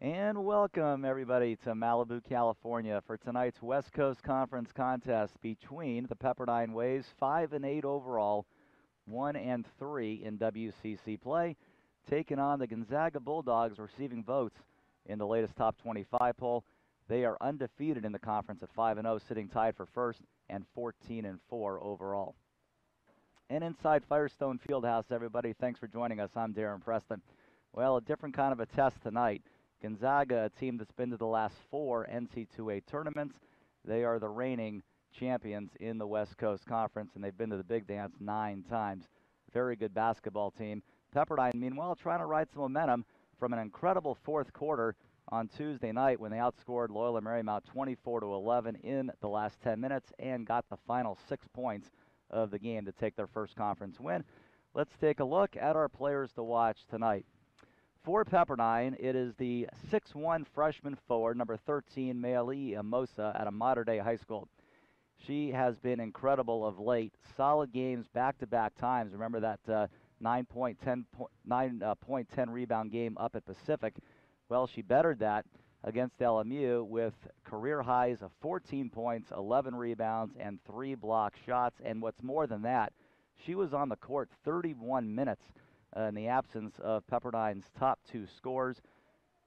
And welcome everybody to Malibu, California for tonight's West Coast Conference contest between the Pepperdine Waves, 5 and 8 overall, 1 and 3 in WCC play, taking on the Gonzaga Bulldogs receiving votes in the latest top 25 poll. They are undefeated in the conference at 5 and 0, sitting tied for first and 14 and 4 overall. And inside Firestone Fieldhouse, everybody, thanks for joining us. I'm Darren Preston. Well, a different kind of a test tonight. Gonzaga, a team that's been to the last four NCAA tournaments. They are the reigning champions in the West Coast Conference, and they've been to the big dance nine times. Very good basketball team. Pepperdine, meanwhile, trying to ride some momentum from an incredible fourth quarter on Tuesday night when they outscored Loyola Marymount 24 to 11 in the last 10 minutes and got the final six points of the game to take their first conference win. Let's take a look at our players to watch tonight. For Pepperdine, it is the 6'1 freshman forward, number 13, Meali Amosa at a Mater Dei high school. She has been incredible of late. Solid games back to back times. Remember that uh, 9 point, 10 point, 9 uh, point 10 rebound game up at Pacific. Well, she bettered that against LMU with career highs of 14 points, 11 rebounds, and three block shots. And what's more than that, she was on the court 31 minutes uh, in the absence of Pepperdine's top two scores.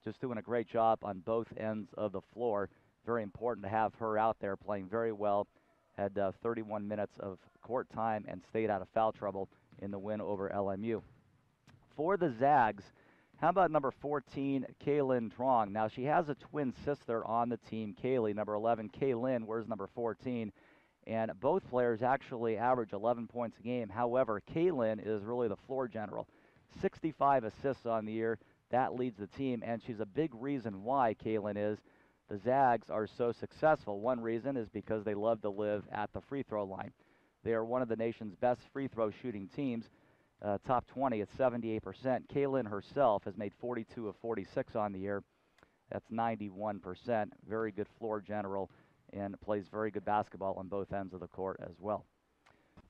Just doing a great job on both ends of the floor. Very important to have her out there playing very well. Had uh, 31 minutes of court time and stayed out of foul trouble in the win over LMU. For the Zags, how about number 14, Kaylynne Truong? Now, she has a twin sister on the team, Kayleigh, number 11. Kaylynne, where's number 14? And both players actually average 11 points a game. However, Kaylynne is really the floor general. 65 assists on the year. That leads the team, and she's a big reason why Kaylynne is. The Zags are so successful. One reason is because they love to live at the free throw line. They are one of the nation's best free throw shooting teams, uh, top 20 at 78%. Kaylynne herself has made 42 of 46 on the year. That's 91%. Very good floor general and plays very good basketball on both ends of the court as well.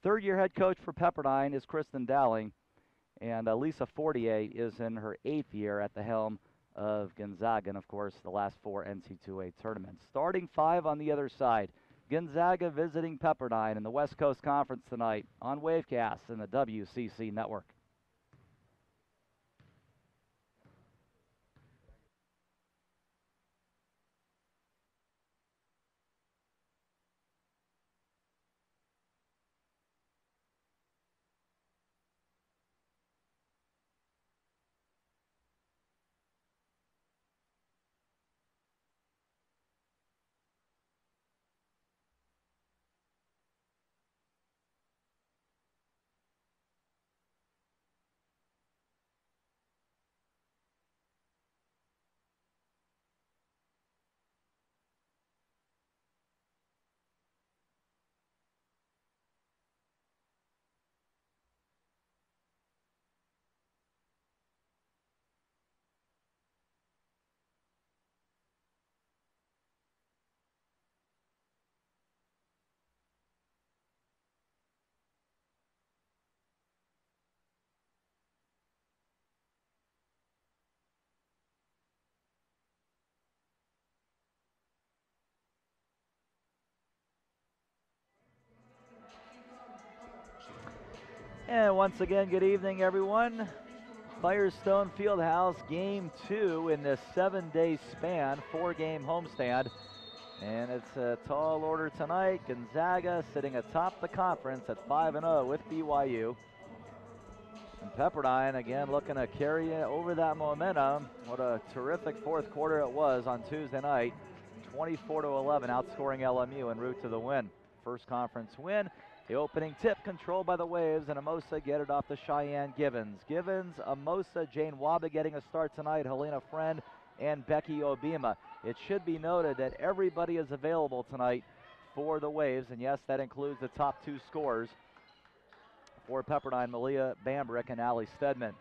Third year head coach for Pepperdine is Kristen Dowling, and uh, Lisa Fortier is in her eighth year at the helm of Gonzaga, and of course, the last four NCAA tournaments. Starting five on the other side. Gonzaga visiting Pepperdine in the West Coast Conference tonight on Wavecast and the WCC Network. And once again, good evening, everyone. Firestone Fieldhouse, game two in this seven day span, four game homestand. And it's a tall order tonight. Gonzaga sitting atop the conference at 5 0 with BYU. And Pepperdine again looking to carry over that momentum. What a terrific fourth quarter it was on Tuesday night. 24 to 11, outscoring LMU en route to the win. First conference win. The opening tip controlled by the Waves, and Amosa get it off to Cheyenne Givens. Givens, Amosa, Jane Waba getting a start tonight, Helena Friend, and Becky Obima. It should be noted that everybody is available tonight for the Waves, and yes, that includes the top two scores for Pepperdine, Malia Bambrick and Ali Stedman.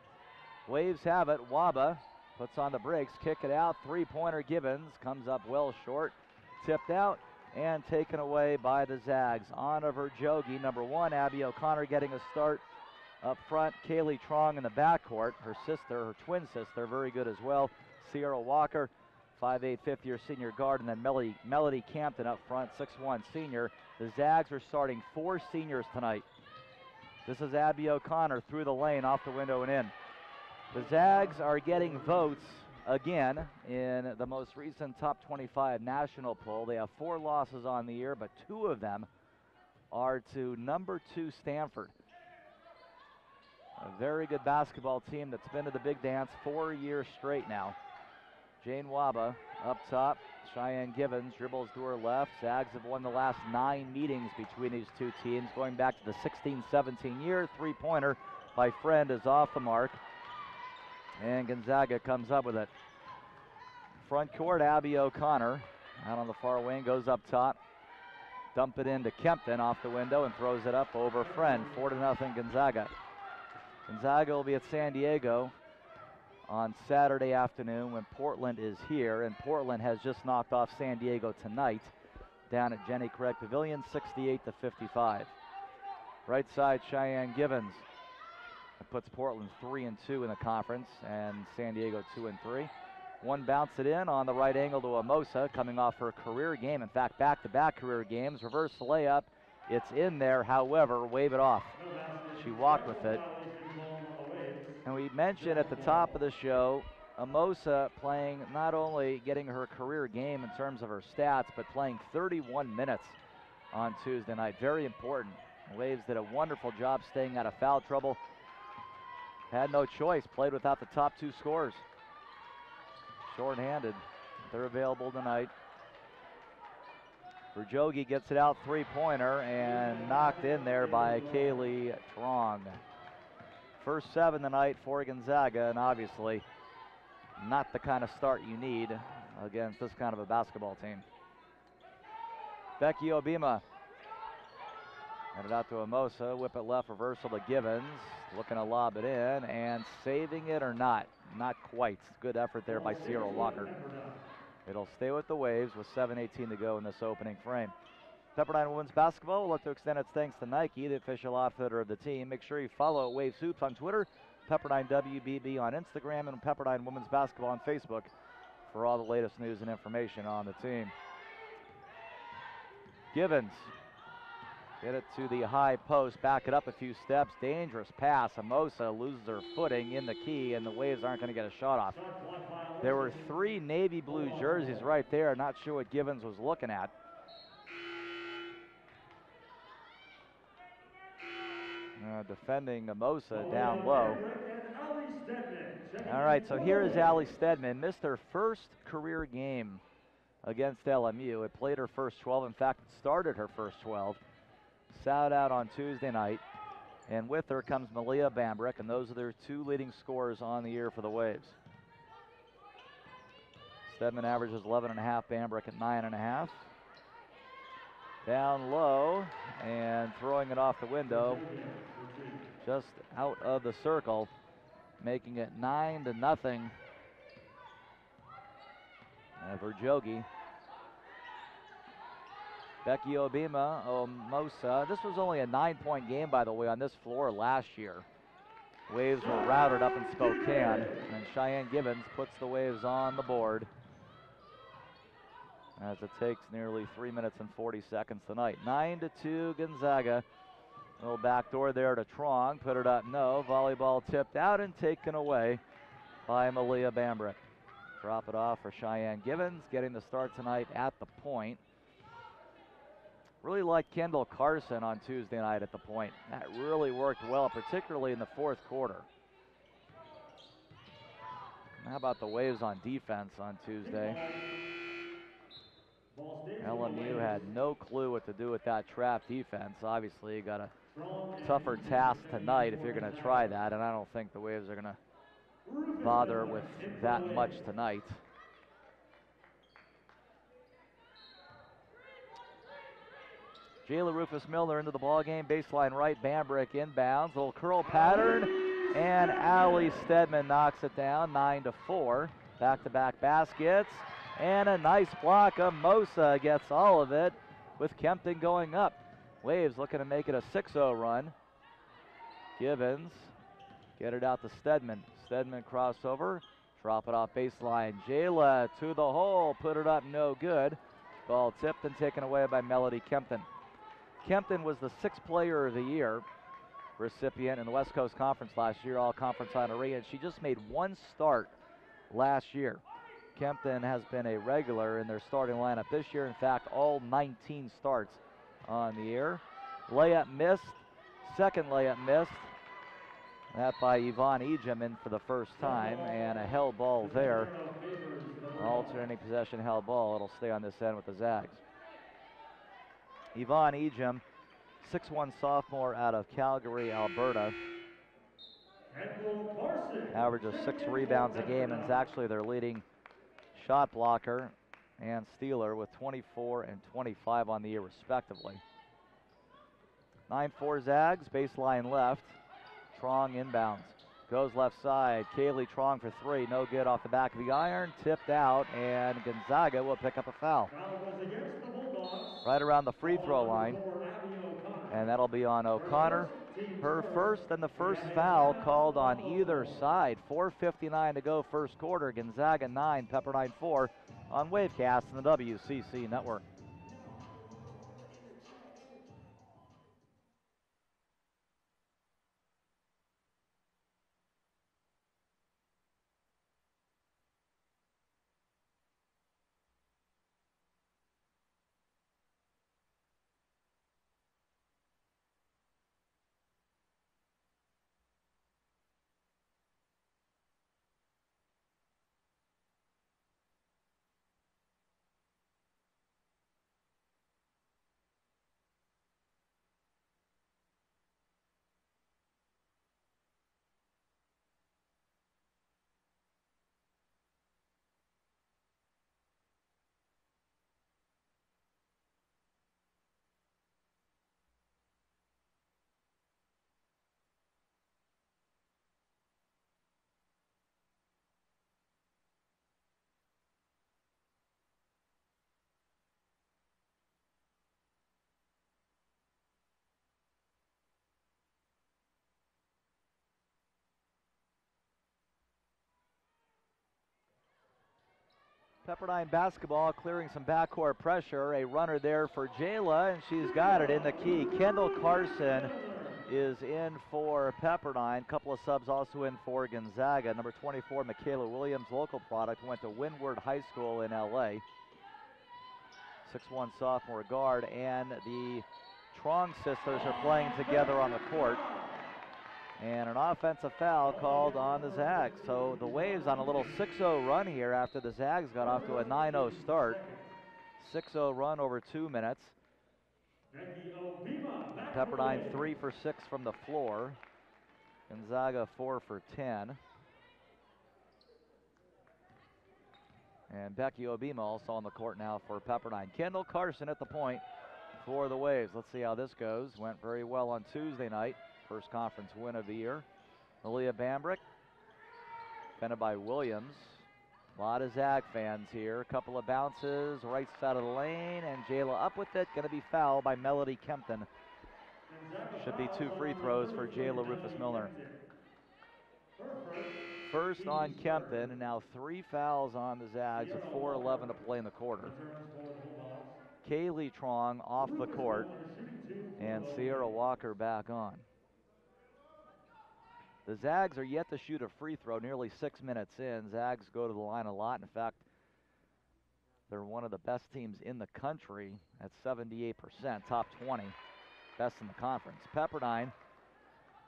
Waves have it. Waba puts on the brakes, kick it out. Three pointer Givens comes up well short, tipped out and taken away by the Zags. On of her Jogi, number one, Abby O'Connor getting a start Up front, Kayleigh Truong in the backcourt. Her sister, her twin sister, very good as well. Cierra Walker, 5'8", fifth year senior guard, and then Melody, Melody Kempton up front, 6'1 senior. The Zags are starting four seniors tonight. This is Abby O'Connor through the lane, off the window and in. The Zags are getting votes again in the most recent top 25 national poll. They have four losses on the year, but two of them are to number two Stanford. A very good basketball team that's been to the big dance four years straight now. Jane Waba up top. Cheyenne Givens dribbles to her left. Zags have won the last nine meetings between these two teams, going back to the 16 17 year. Three pointer by Friend is off the mark. And Gonzaga comes up with it. Front court, Abby O'Connor out on the far wing, goes up top. Dump it into Kempton off the window and throws it up over Friend. 4 to nothing Gonzaga. Gonzaga will be at San Diego on Saturday afternoon when Portland is here, and Portland has just knocked off San Diego tonight down at Jenny Craig Pavilion, 68 to 55. Right side, Cheyenne Givens. That puts Portland three and two in the conference, and San Diego two and three. One bounce it in on the right angle to Amosa, coming off her career game. In fact, back-to-back career games. Reverse layup. It's in there. However, wave it off. She walked with it. And we mentioned at the top of the show, Amosa playing not only getting her career game in terms of her stats, but playing 31 minutes on Tuesday night. Very important. Waves did a wonderful job staying out of foul trouble. Had no choice, played without the top two scores. Short-handed. They're available tonight. Virjoghe gets it out three-pointer and knocked in there by Kayleigh Truong. First seven tonight for Gonzaga, and obviously not the kind of start you need against this kind of a basketball team. Becky Obima headed out to Amosa, whip it left, reversal to Givens, looking to lob it in, and saving it or not, not quite. Good effort there by Cierra Walker. It'll stay with the Waves with 7.18 to go in this opening frame. Pepperdine Women's Basketball would like to extend its thanks to Nike, the official outfitter of the team. Make sure you follow Waves Hoops on Twitter, Pepperdine WBB on Instagram, and Pepperdine Women's Basketball on Facebook for all the latest news and information on the team. Givens Get it to the high post, back it up a few steps. Dangerous pass. Amosa loses her footing in the key, and the Waves aren't going to get a shot off. There were three navy blue jerseys right there. Not sure what Givens was looking at. Uh, defending Amosa down low. All right, so here is Allie Stedman. Missed her first career game against LMU. It played her first 12. In fact, started her first 12. Sat out on Tuesday night. And with her comes Malia Bambrick, and those are their two leading scorers on the year for the Waves. Stedman averages 11 and a half, Bambrick at nine and a half. Down low and throwing it off the window, just out of the circle, making it nine to nothing. Uh, Virjoghe Becky Obima, Amosa. This was only a nine point game, by the way, on this floor last year. Waves were routed up in Spokane, and Cheyenne Givens puts the Waves on the board as it takes nearly three minutes and 40 seconds tonight. 9 to 2 Gonzaga. Little backdoor there to Truong. Put it up, no. Volleyball tipped out and taken away by Malia Bambrick. Drop it off for Cheyenne Givens, getting the start tonight at the point. Really liked Kendall Carson on Tuesday night at the point. That really worked well, particularly in the fourth quarter. How about the Waves on defense on Tuesday? LMU had no clue what to do with that trap defense. Obviously, you got a tougher task tonight if you're going to try that, and I don't think the Waves are going to bother with that much tonight. Jayla Rufus Milner into the ball game, baseline right, Bambrick inbounds, little curl pattern, and Allie Stedman knocks it down, nine to four. Back-to-back baskets, and a nice block. of Amosa gets all of it with Kempton going up. Waves looking to make it a 6-0 run. Givens get it out to Stedman. Stedman crossover, drop it off baseline. Jayla to the hole, put it up, no good. Ball tipped and taken away by Melody Kempton. Kempton was the sixth player of the year recipient in the West Coast Conference last year, all conference honoree, and she just made one start last year. Kempton has been a regular in their starting lineup this year. In fact, all 19 starts on the year. Layup missed. Second layup missed. That by Yvonne Ejim in for the first time, and a held ball there. Alternating possession held ball. It'll stay on this end with the Zags. Yvonne Ejim, 6'1 sophomore out of Calgary, Alberta. Averages six rebounds a game and is actually their leading shot blocker and stealer with 24 and 25 on the year, respectively. 9 4 Zags, baseline left. Truong inbounds. Goes left side. Kayleigh Truong for three. No good off the back of the iron. Tipped out, and Gonzaga will pick up a foul. Right around the free throw line. And that'll be on O'Connor. Her first and the first foul called on either side. 4.59 to go, first quarter. Gonzaga 9, Pepperdine 4 on Wavecast and the WCC Network. Pepperdine basketball clearing some backcourt pressure. A runner there for Jayla, and she's got it in the key. Kendall Carson is in for Pepperdine. Couple of subs also in for Gonzaga. Number 24, McKayla Williams, local product, went to Windward High School in LA. 6'1 sophomore guard, and the Truong sisters are playing together on the court. And an offensive foul called on the Zags. So the Waves on a little 6-0 run here after the Zags got off to a 9-0 start. 6-0 run over two minutes. Pepperdine three for six from the floor. Gonzaga four for 10. And Becky Obima also on the court now for Pepperdine. Kendall Carson at the point for the Waves. Let's see how this goes. Went very well on Tuesday night. First conference win of the year. Malia Bambrick, defended by Williams. A lot of Zag fans here. A couple of bounces, right side of the lane, and Jayla up with it. Going to be fouled by Melody Kempton. Should be two free throws for Jayla Rufus Milner. First on Kempton, and now three fouls on the Zags with 4.11 to play in the quarter. Kayleigh Truong off the court, and Cierra Walker back on. The Zags are yet to shoot a free throw nearly six minutes in. Zags go to the line a lot. In fact, they're one of the best teams in the country at 78%, top 20, best in the conference. Pepperdine,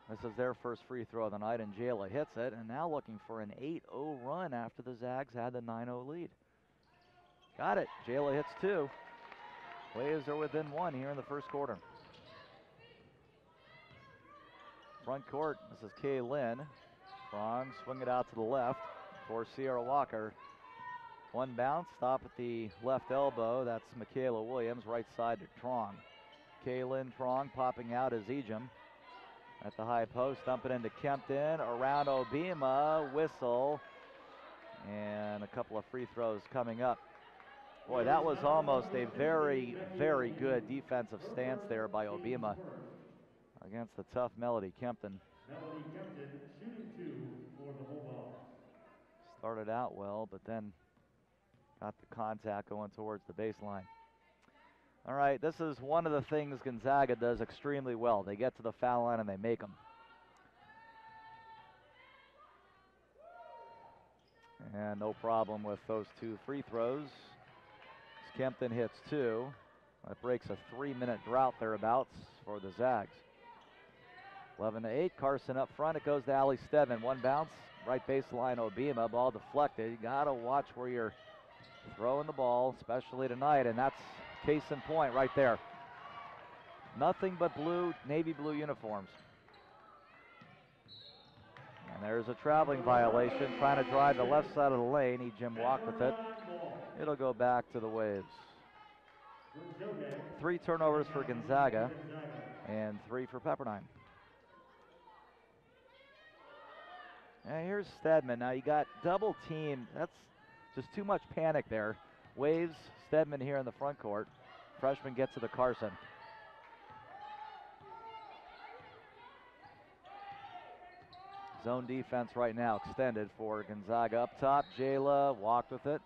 this is their first free throw of the night, and Jayla hits it, and now looking for an 8 0 run after the Zags had the 9 0 lead. Got it. Jayla hits two. Waves are within one here in the first quarter. Front court, this is Kay Lynn. Truong, swing it out to the left for Cierra Walker. One bounce, stop at the left elbow. That's McKayla Williams, right side to Truong. Kaylynne Truong popping out as Ejim. At the high post, dump it into Kempton. Around Obima, whistle. And a couple of free throws coming up. Boy, that was almost a very, very good defensive stance there by Obima against the tough Melody Kempton. Melody Kempton, shooting two for the Bulldogs. Started out well, but then got the contact going towards the baseline. All right, this is one of the things Gonzaga does extremely well. They get to the foul line and they make them. And no problem with those two free throws. As Kempton hits two. That breaks a three minute drought thereabouts for the Zags. 11 to 8. Carson up front. It goes to Ali Stedman. One bounce. Right baseline Obima. Ball deflected. You got to watch where you're throwing the ball, especially tonight. And that's case in point right there. Nothing but blue, navy blue uniforms. And there's a traveling violation. Trying to drive the left side of the lane. Ejim walked with it. It'll go back to the Waves. Three turnovers for Gonzaga and three for Pepperdine. Here's Stedman. Now you got double team. That's just too much panic there. Waves Stedman here in the front court. Freshman gets to the Carson. Zone defense right now extended for Gonzaga. Up top, Jayla walked with it.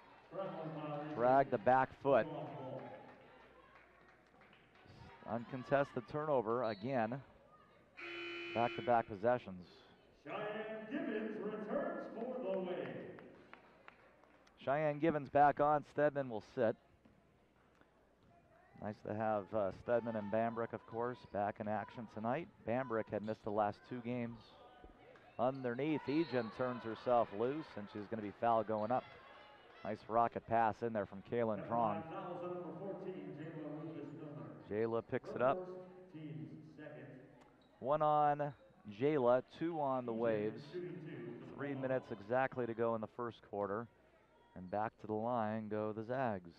Dragged the back foot. Uncontested turnover again. Back to back possessions. Cheyenne Givens returns for the win. Cheyenne Givens back on. Stedman will sit. Nice to have uh, Stedman and Bambrick, of course, back in action tonight. Bambrick had missed the last two games. Underneath, Ejim turns herself loose, and she's going to be foul going up. Nice rocket pass in there from Kaylynne Truong. Fouls on number 14, Jayla picks it up. One on Jayla, two on the Waves. Three minutes exactly to go in the first quarter. And back to the line go the Zags.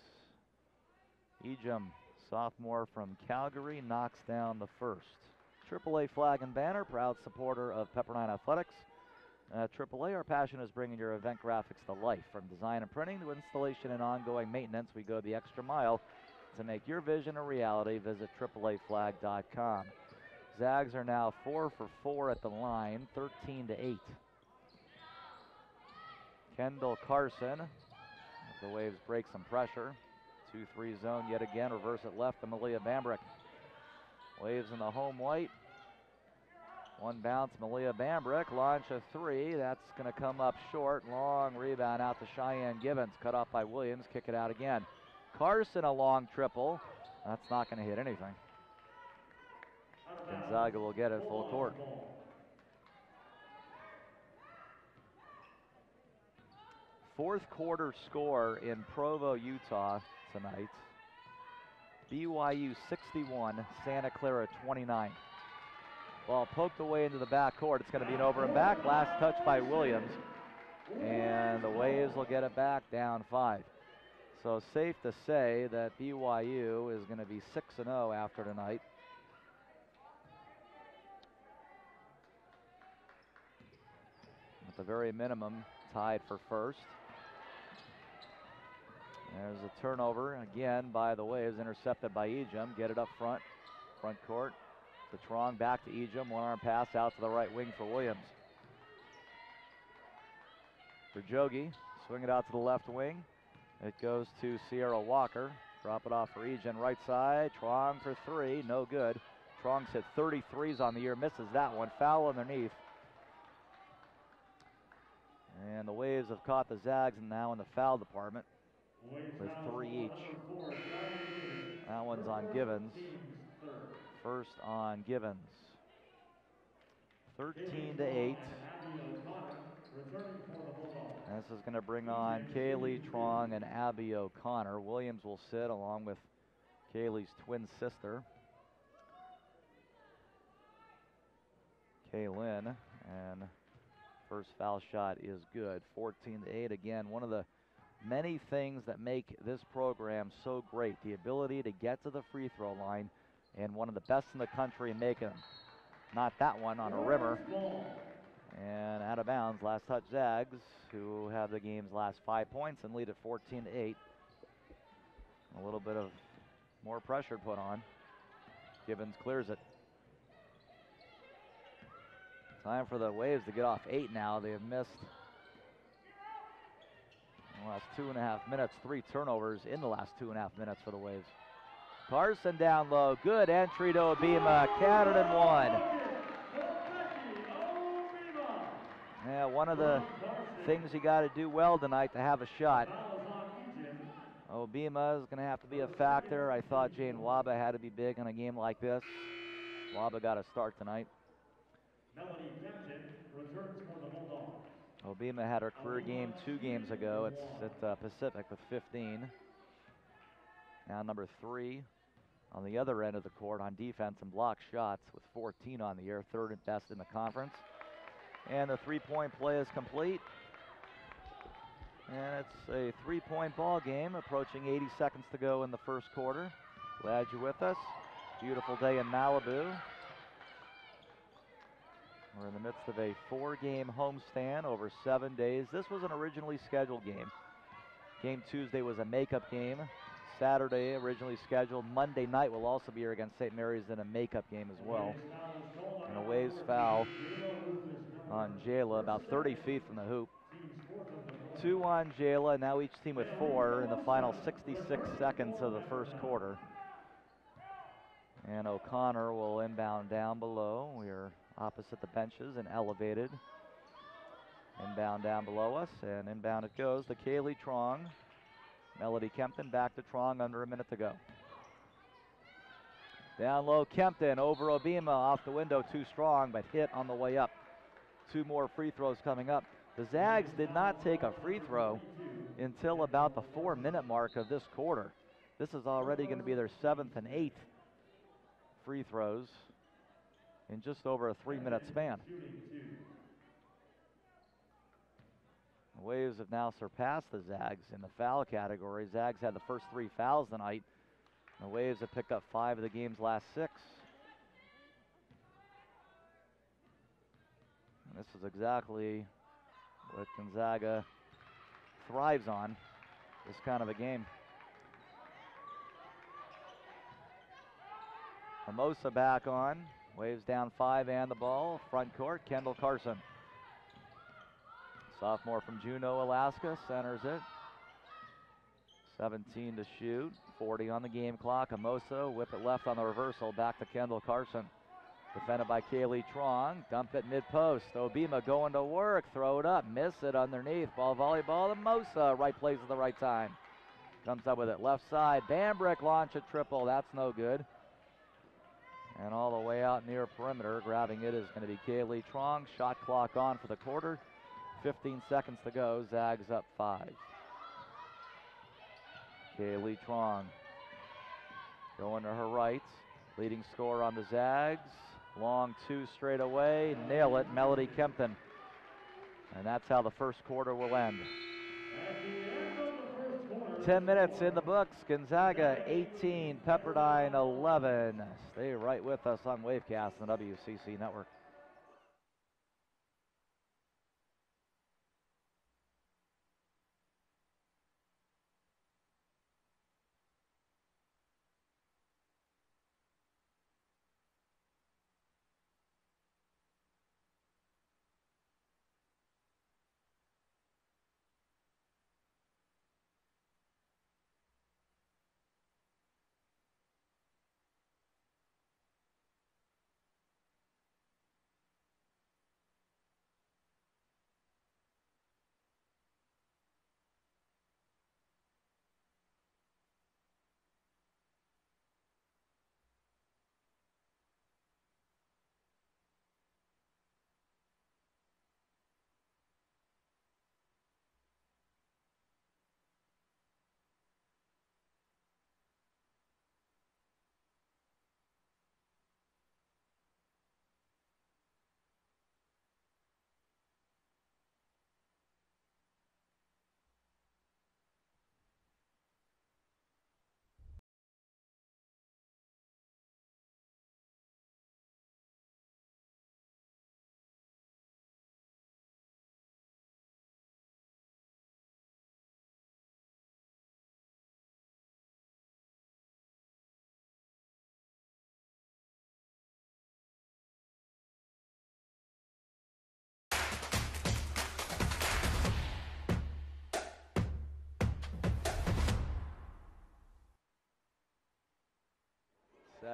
Ejim, sophomore from Calgary, knocks down the first. AAA flag and banner, proud supporter of Pepperdine Athletics. Uh, AAA, our passion is bringing your event graphics to life. From design and printing to installation and ongoing maintenance, we go the extra mile to make your vision a reality. Visit AAAflag.com. Zags are now four for four at the line, 13 to 8. Kendall Carson, the Waves break some pressure. 2 3 zone yet again, reverse it left to Malia Bambrick. Waves in the home white. One bounce, Malia Bambrick, launch a three. That's going to come up short. Long rebound out to Cheyenne Givens, cut off by Williams. Kick it out again. Carson a long triple. That's not going to hit anything. Gonzaga will get it full court. Fourth quarter score in Provo, Utah tonight. BYU 61, Santa Clara 29. Ball poked away into the back court. It's going to be an over and back. Last touch by Williams. And the Waves will get it back down five. So safe to say that BYU is going to be 6 and 0 after tonight. At the very minimum, tied for first. There's a turnover again by the way, Waves, intercepted by Ejim. Get it up front, front court. To Truong, back to Ejim. One arm pass out to the right wing for Williams. Virjoghe, swing it out to the left wing. It goes to Cierra Walker. Drop it off for Ejim, right side. Truong for three, no good. Truong's hit 33s on the year, misses that one. Foul underneath. And the Waves have caught the Zags now in the foul department. With three each. number four, Cheyenne Givens. That one's on Givens. First on Givens. 13 to 8. And Abby O'Connor returning for the Bulldogs. This is going to bring on Kayleigh Truong and Abby O'Connor. Williams will sit along with Kayleigh's twin sister, Kaylynne. And first foul shot is good. 14 to 8. Again, one of the many things that make this program so great the ability to get to the free throw line, and one of the best in the country in making them. Not that one on a. Ball. And out of bounds, last touch Zags, who have the game's last five points and lead at 14 to 8. A little bit of more pressure put on. Givens clears it. Time for the Waves to get off eight now. They have missed the last two and a half minutes, three turnovers in the last two and a half minutes for the Waves. Carson down low. Good entry to Obima. Counted and one. Yeah, one of the things you got to do well tonight to have a shot. Obima is going to have to be a factor. I thought Jane Waba had to be big in a game like this. Waba got a start tonight. Melody Kempton returns. Obima had her career game two games ago. It's at uh, Pacific with 15. Now number three on the other end of the court on defense and block shots with 14 on the year, third and best in the conference. And the three-point play is complete. And it's a three-point ball game, approaching 80 seconds to go in the first quarter. Glad you're with us. Beautiful day in Malibu. We're in the midst of a four-game homestand over seven days. This was an originally scheduled game. Game Tuesday was a makeup game. Saturday originally scheduled. Monday night will also be here against St. Mary's in a makeup game as well. And a Waves foul on Jayla, about 30 feet from the hoop. Two on Jayla, now each team with four in the final 66 seconds of the first quarter. And O'Connor will inbound down below. We are opposite the benches and elevated. Inbound down below us, and inbound it goes to Kayleigh Truong. Melody Kempton back to Truong under a minute to go. Down low, Kempton over Obima off the window, too strong, but hit on the way up. Two more free throws coming up. The Zags did not take a free throw until about the four minute mark of this quarter. This is already going to be their seventh and eighth free throws in just over a three minute span. The Waves have now surpassed the Zags in the foul category. Zags had the first three fouls tonight. The Waves have picked up five of the game's last six. And this is exactly what Gonzaga thrives on, this kind of a game. Amosa back on. Waves down five and the ball. Front court, Kendall Carson. Sophomore from Juneau, Alaska, centers it. 17 to shoot, 40 on the game clock. Amosa whip it left on the reversal, back to Kendall Carson. Defended by Kayleigh Truong. Dump it mid post. Obima going to work. Throw it up. Miss it underneath. Ball volleyball to. Right place at the right time. Comes up with it. Left side. Bambrick launch a triple. That's no good. And all the way out near perimeter. Grabbing it is going to be Kayleigh Truong. Shot clock on for the quarter. 15 seconds to go. Zags up five. Kayleigh Truong going to her right. Leading scorer on the Zags. Long two straight away. Nail it, Melody Kempton. And that's how the first quarter will end. 10 minutes in the books. Gonzaga 18, Pepperdine 11. Stay right with us on Wavecast and the WCC Network.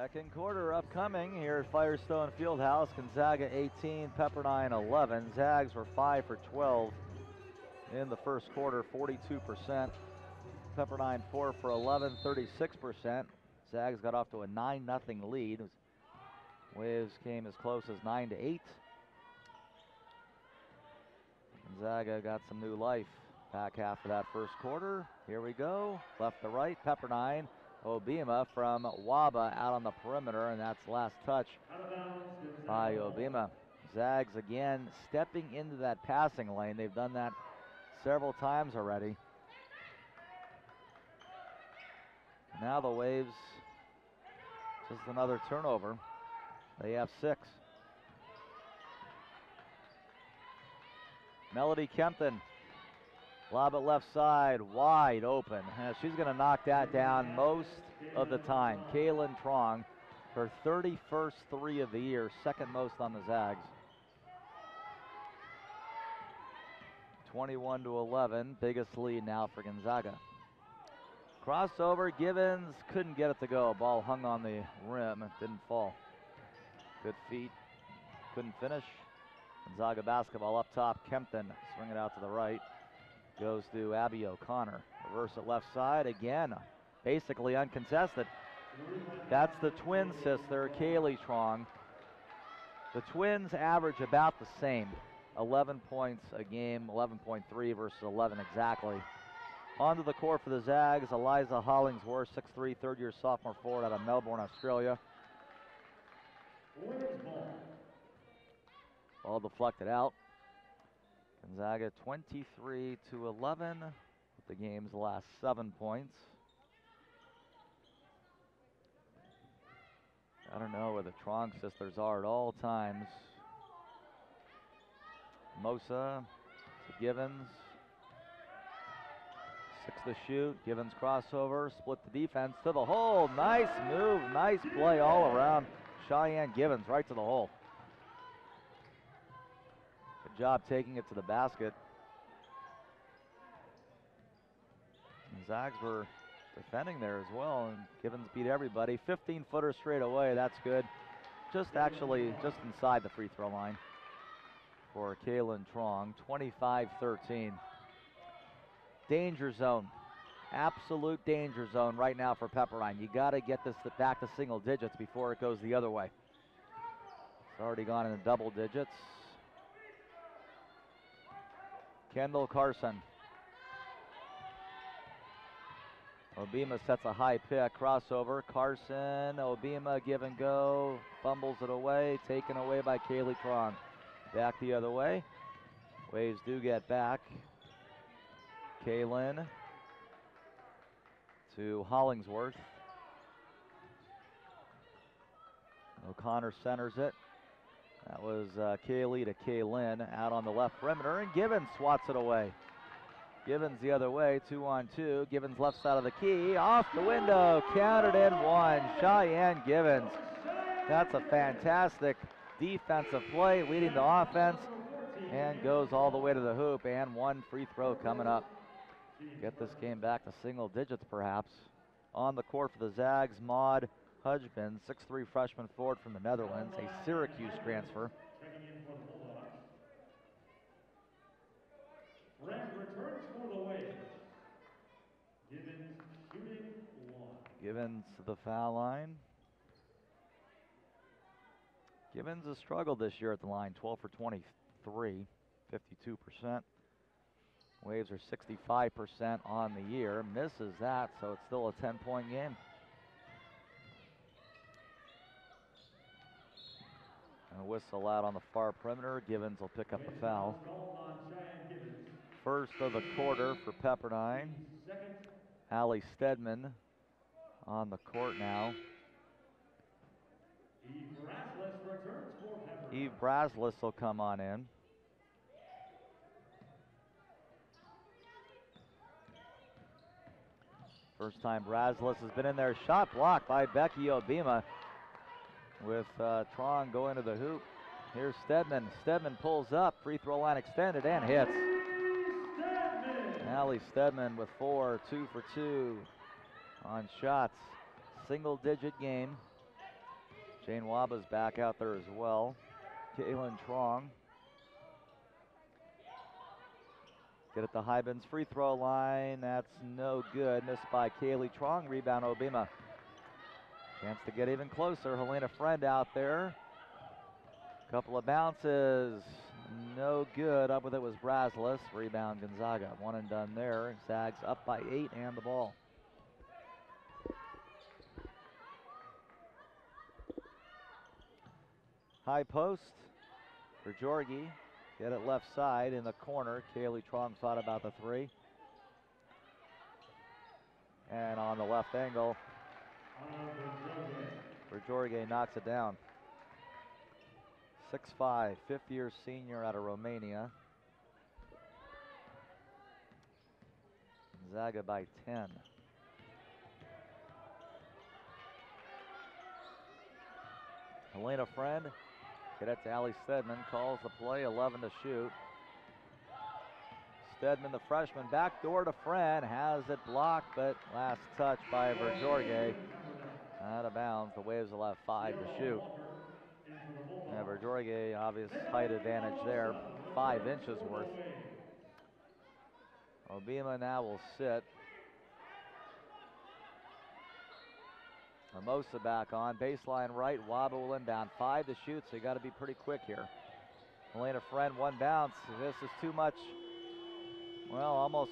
Second quarter upcoming here at Firestone Fieldhouse. Gonzaga 18, Pepperdine 11. Zags were 5 for 12 in the first quarter, 42%. Pepperdine 4 for 11, 36%. Zags got off to a 9 0 lead. Waves came as close as 9 to 8. Gonzaga got some new life back half of that first quarter. Here we go. Left to right. Pepperdine. Obima from Waba out on the perimeter, and that's last touch by Obima. Zags again stepping into that passing lane. They've done that several times already. Now the Waves, just another turnover. They have six. Melody Kempton, lob it left side, wide open. She's going to knock that down most of the time. Kaylynne Truong, her 31st three of the year, second most on the Zags. 21 to 11, biggest lead now for Gonzaga. Crossover, Givens couldn't get it to go. Ball hung on the rim, didn't fall. Good feet, couldn't finish. Gonzaga basketball up top. Kempton swing it out to the right. Goes to Abby O'Connor. Reverse at left side again. Basically uncontested. That's the twin sister, Kayleigh Truong. The twins average about the same. 11 points a game, 11.3 versus 11 exactly. Onto the court for the Zags, Eliza Hollingsworth, 6'3", third-year sophomore forward out of Melbourne, Australia. Ball deflected out. Gonzaga 23 to 11 with the game's last seven points. I don't know where the Truong sisters are at all times. Mosa to Givens. Six to shoot. Givens crossover. Split the defense to the hole. Nice move. Nice play all around. Cheyenne Givens right to the hole. Job taking it to the basket. And Zags were defending there as well, and Givens beat everybody. 15 footer straight away, that's good. Just actually just inside the free throw line for Kaylynne Truong, 25 13. Danger zone. Absolute danger zone right now for Pepperdine. You got to get this back to single digits before it goes the other way. It's already gone into double digits. Kendall Carson. Obima sets a high pick, crossover. Carson, Obima give and go, fumbles it away, taken away by Kayleigh Truong. Back the other way. Waves do get back. Kaylynne to Hollingsworth. O'Connor centers it. That was uh, Kayleigh to Kaylynne out on the left perimeter, and Givens swats it away. Givens the other way, two on two. Givens left side of the key, off the window, counted in one. Cheyenne Givens. That's a fantastic defensive play, leading the offense, and goes all the way to the hoop. And one free throw coming up. Get this game back to single digits, perhaps. On the court for the Zags, Maud Huijbens, 6'3 freshman forward from the Netherlands, a Syracuse transfer. Givens to the foul line. Givens has struggled this year at the line, 12 for 23, 52%. Waves are 65% on the year. Misses that, so it's still a 10 point game. And whistle out on the far perimeter. Givens will pick up the foul. First of the quarter for Pepperdine. Allie Stedman on the court now. Eve Braslis will come on in. First time Braslis has been in there. Shot blocked by Becky Obima with uh, Truong going to the hoop. Here's Stedman. Stedman pulls up. Free throw line extended and hits. Allie Stedman with four, two for two on shots. Single digit game. Jane Waba's back out there as well. Kaylynne Truong. Get at the Huijbens free throw line. That's no good. Missed by Kayleigh Truong. Rebound Obima. Chance to get even closer. Helena Friend out there. Couple of bounces. No good. Up with it was Braslis. Rebound Gonzaga. One and done there. Zags up by eight and the ball. High post for Jorgie. Get it left side in the corner. Kayleigh Truong thought about the three. And on the left angle, Virjoghe knocks it down. 6'5", fifth year senior out of Romania. Gonzaga by 10. Helena Friend, cadet to Ali Stedman, calls the play, 11 to shoot. Stedman, the freshman, back door to Friend, has it blocked, but last touch by Virjoghe. Out of bounds, the Waves will have five to shoot. Yeah, Virjoghe, obvious height advantage there, five inches worth. Obima now will sit. Amosa back on, baseline right, Waba will inbound. Five to shoot, so you got to be pretty quick here. Elena Friend, one bounce. This is too much. Well, almost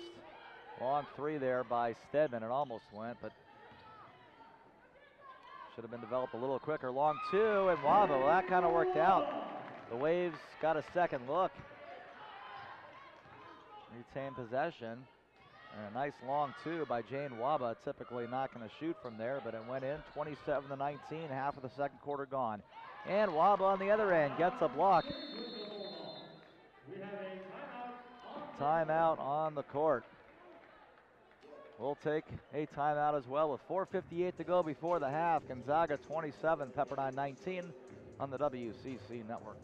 long three there by Stedman. It almost went, but should have been developed a little quicker. Long two, and Waba, well, that kind of worked out. The Waves got a second look. Retain possession. And a nice long two by Jane Waba. Typically not going to shoot from there, but it went in 27 to 19, half of the second quarter gone. And Waba on the other end gets a block. Timeout on the court. We'll take a timeout as well with 4.58 to go before the half. Gonzaga 27, Pepperdine 19 on the WCC network.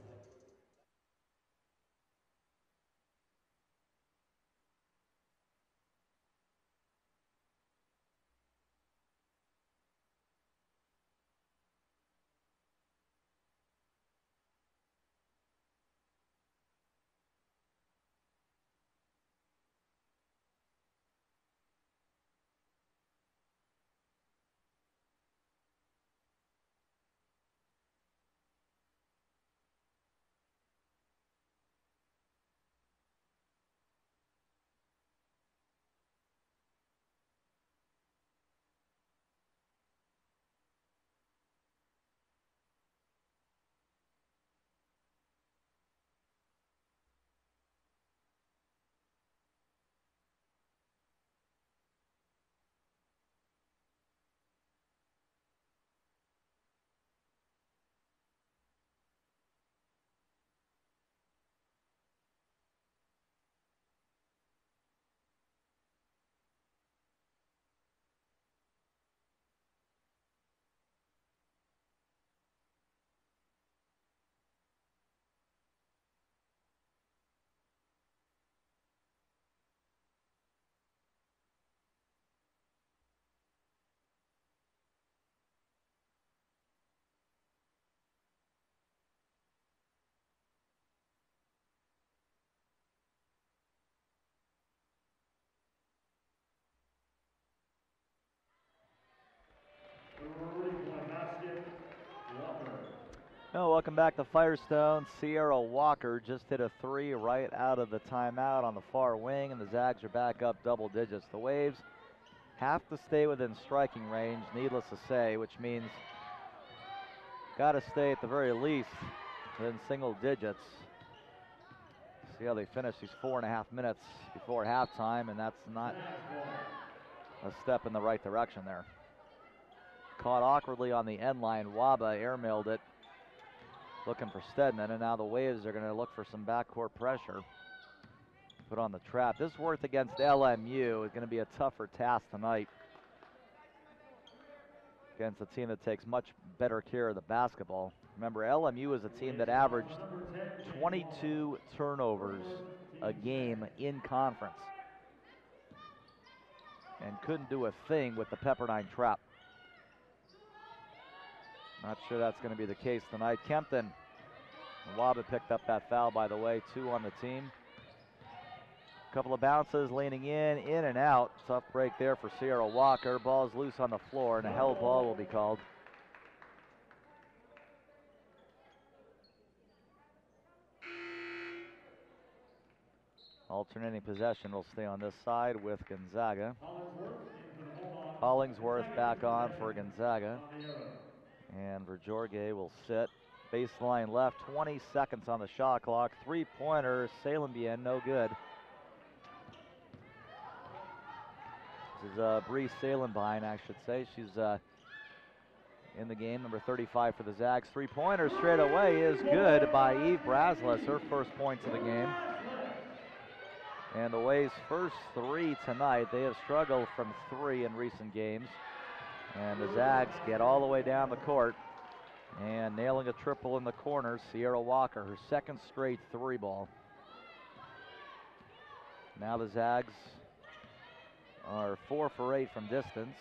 Oh, welcome back to Firestone. Cierra Walker just hit a three right out of the timeout on the far wing, and the Zags are back up double digits. The Waves have to stay within striking range, needless to say, which means got to stay at the very least within single digits. See how they finish these four and a half minutes before halftime, and that's not a step in the right direction there. Caught awkwardly on the end line. Waba airmailed it looking for Stedman, and now the Waves are going to look for some backcourt pressure. Put on the trap. This worked against LMU. It's going to be a tougher task tonight against a team that takes much better care of the basketball. Remember, LMU is a team that averaged 22 turnovers a game in conference and couldn't do a thing with the Pepperdine trap. Not sure that's going to be the case tonight. Kempton. Wabbit picked up that foul, by the way, two on the team. A couple of bounces, leaning in, in and out. Tough break there for Cierra Walker. Ball's loose on the floor, and a held ball will be called. Alternating possession will stay on this side with Gonzaga. Hollingsworth back on for Gonzaga. And Virjoghe will sit. Baseline left, 20 seconds on the shot clock. Three pointer, Salem bien, no good. This is uh, Bree Salenbien, I should say. She's uh, in the game, number 35 for the Zags. Three pointer straight away is good by Eve Braslis, her first points of the game. And the Waves' first three tonight, they have struggled from three in recent games. And the Zags get all the way down the court and nailing a triple in the corner. Cierra Walker, her second straight three ball. Now the Zags are four for eight from distance.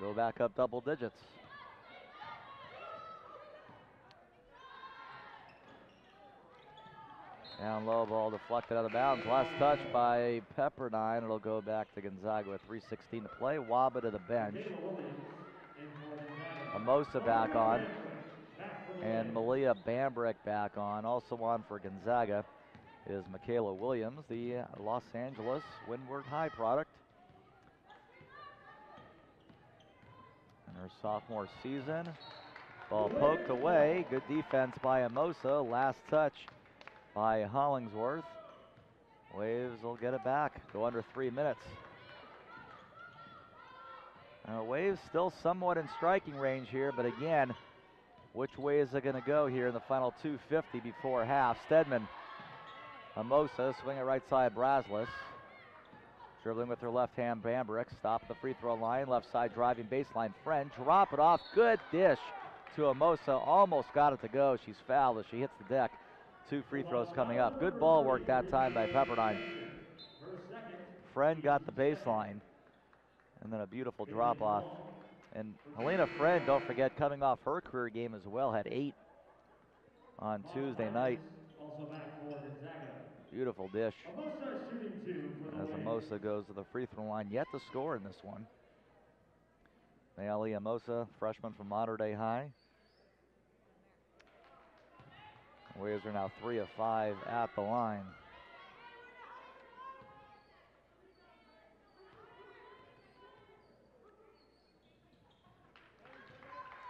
Go back up double digits. Down low ball deflected out of bounds. Last touch by Pepperdine. It'll go back to Gonzaga with 3.16 to play. Waba to the bench. Amosa back on. And Malia Bambrick back on. Also on for Gonzaga is McKayla Williams, the Los Angeles Windward High product. In her sophomore season. Ball poked away. Good defense by Amosa. Last touch by Hollingsworth. Waves will get it back. Go under three minutes. Now, Waves still somewhat in striking range here, but again, which way is it going to go here in the final 250 before half? Stedman, Amosa, swing it right side, Braslis. Dribbling with her left hand, Bambrick. Stop the free throw line, left side driving baseline. Friend, drop it off. Good dish to Amosa. Almost got it to go. She's fouled as she hits the deck. Two free throws coming up. Good ball work that time by Pepperdine. Friend got the baseline. And then a beautiful drop off. And Helena Friend, don't forget, coming off her career game as well, had eight on Tuesday night. Beautiful dish. As Amosa goes to the free throw line, yet to score in this one. Mayali Amosa, freshman from Mater Dei High. Warriors are now three of five at the line.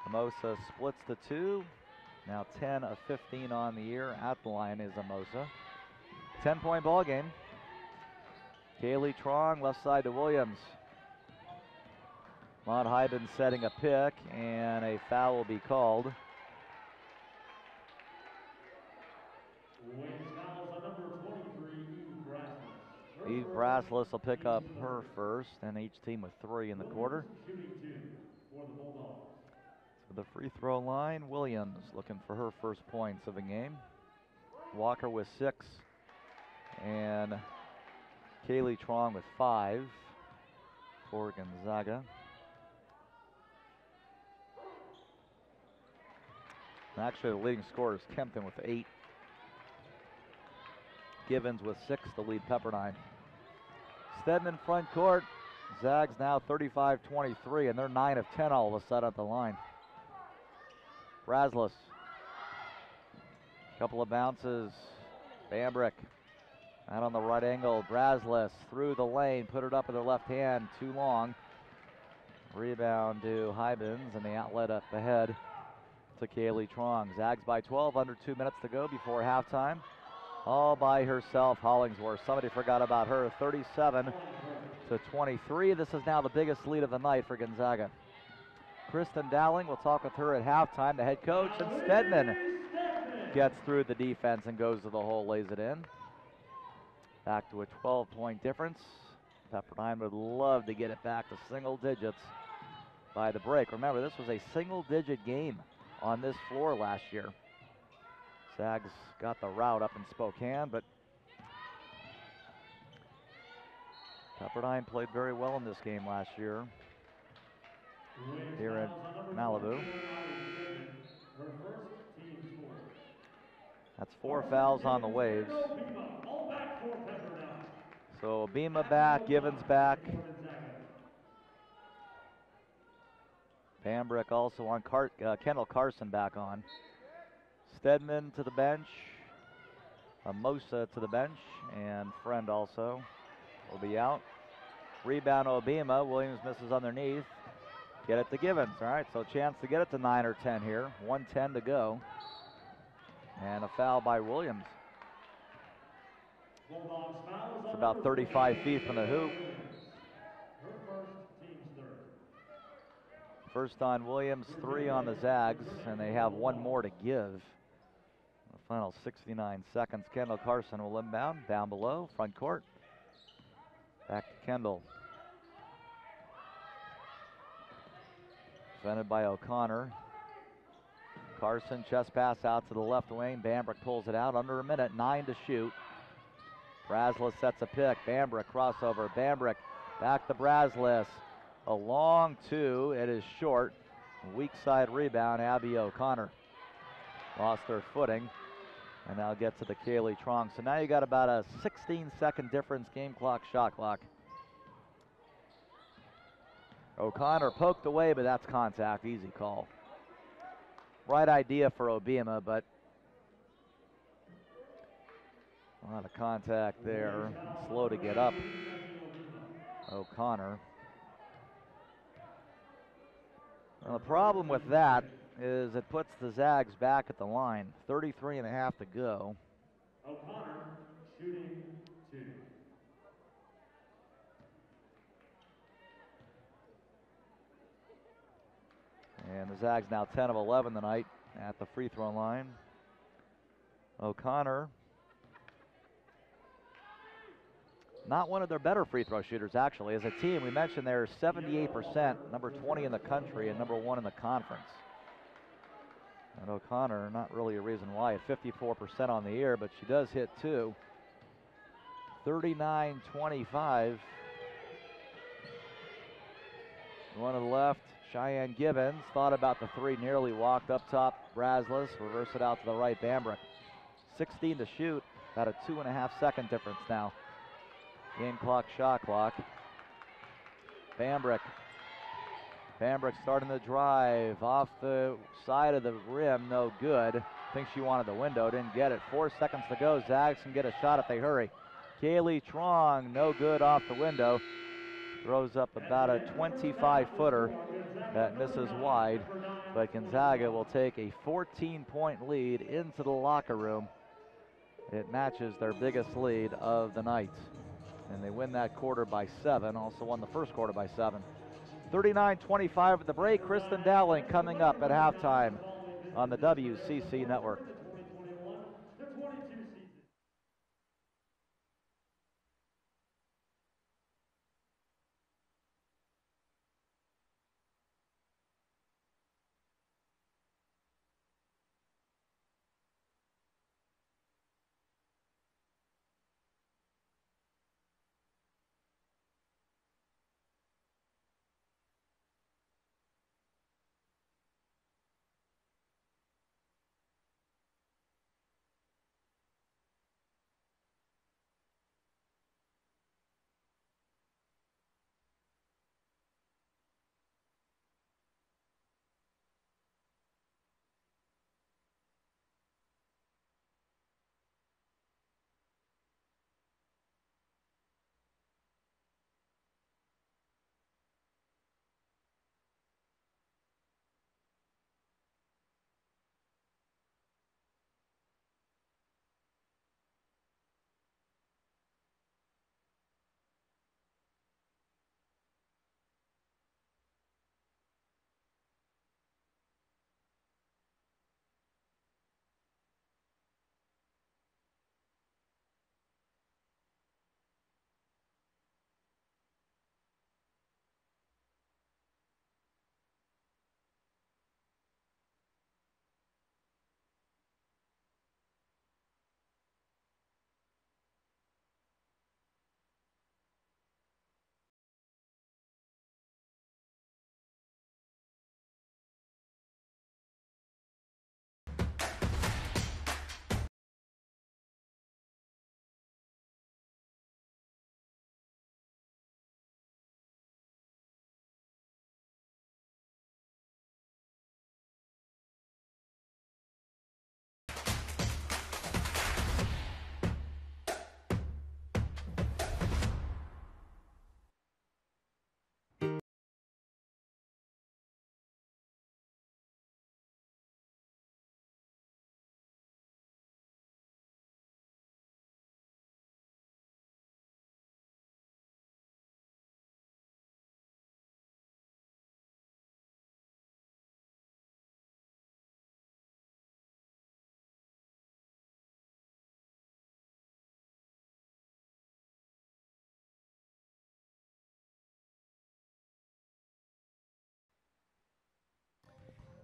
Amosa splits the two. Now 10 of 15 on the year at the line is Amosa. 10 point ball game. Kayleigh Truong left side to Williams. Maud Huijbens setting a pick and a foul will be called. Eve Braslis will pick up her first, and each team with three in the quarter. The free throw line, Williams looking for her first points of the game. Walker with six, and Kayleigh Truong with five for Gonzaga. And actually, the leading scorer is Kempton with eight. Givens with six to lead Pepperdine. Stedman front court. Zags now 35 23, and they're 9 of 10 all of a sudden at the line. Braslis. Couple of bounces. Bambrick out on the right angle. Braslis through the lane, put it up with her left hand, too long. Rebound to Huijbens, and the outlet up ahead to Kayleigh Truong. Zags by 12, under two minutes to go before halftime all by herself, Hollingsworth. Somebody forgot about her. 37 to 23. This is now the biggest lead of the night for Gonzaga. Kristen Dowling, we'll talk with her at halftime, the head coach, and Stedman gets through the defense and goes to the hole, lays it in. Back to a 12 point difference. Pepperdine would love to get it back to single digits by the break. Remember, this was a single digit game on this floor last year. Zags got the route up in Spokane, but Pepperdine played very well in this game last year. Here in Malibu. That's four fouls on the Waves. So Bema back, Givens back. Bambrick also on. Car- uh, Kendall Carson back on. Stedman to the bench. Amosa to the bench. And Friend also will be out. Rebound Obima. Williams misses underneath. Get it to Givens. All right, so chance to get it to 9 or 10 here. 110 to go. And a foul by Williams. It's about 35 feet from the hoop. First on Williams, three on the Zags, and they have one more to give. The final 69 seconds. Kendall Carson will inbound down below, front court. Back to Kendall. Defended by O'Connor. Carson chest pass out to the left wing. Bambrick pulls it out under a minute, nine to shoot. Braslis sets a pick. Bambrick crossover. Bambrick back to Braslis. A long two. It is short. Weak side rebound. Abby O'Connor lost her footing. And now get to the Kayleigh Truong. So now you got about a 16 second difference game clock, shot clock. O'Connor poked away, but that's contact. Easy call. Right idea for Obima, but a lot of contact there. Slow to get up. O'Connor. Well, the problem with that is it puts the Zags back at the line. 33 and a half to go. O'Connor shooting two. And the Zags now 10 of 11 tonight at the free throw line. O'Connor, not one of their better free throw shooters, actually. As a team, we mentioned they're 78%, number 20 in the country, and number one in the conference. And O'Connor, not really a reason why, at 54% on the year, but she does hit two. 39 25. One to the left, Cheyenne Givens thought about the three, nearly walked up top. Braslis, reverse it out to the right. Bambrick, 16 to shoot, about a two and a half second difference now. Game clock, shot clock. Bambrick. Bambrick starting the drive off the side of the rim, no good. Think she wanted the window, didn't get it. Four seconds to go. Zags can get a shot if they hurry. Kayleigh Truong, no good off the window. Throws up about a 25 footer that misses wide, but Gonzaga will take a 14 point lead into the locker room. It matches their biggest lead of the night. And they win that quarter by seven, also won the first quarter by seven. 39 25 at the break. Kristen Dowling coming up at halftime on the WCC network.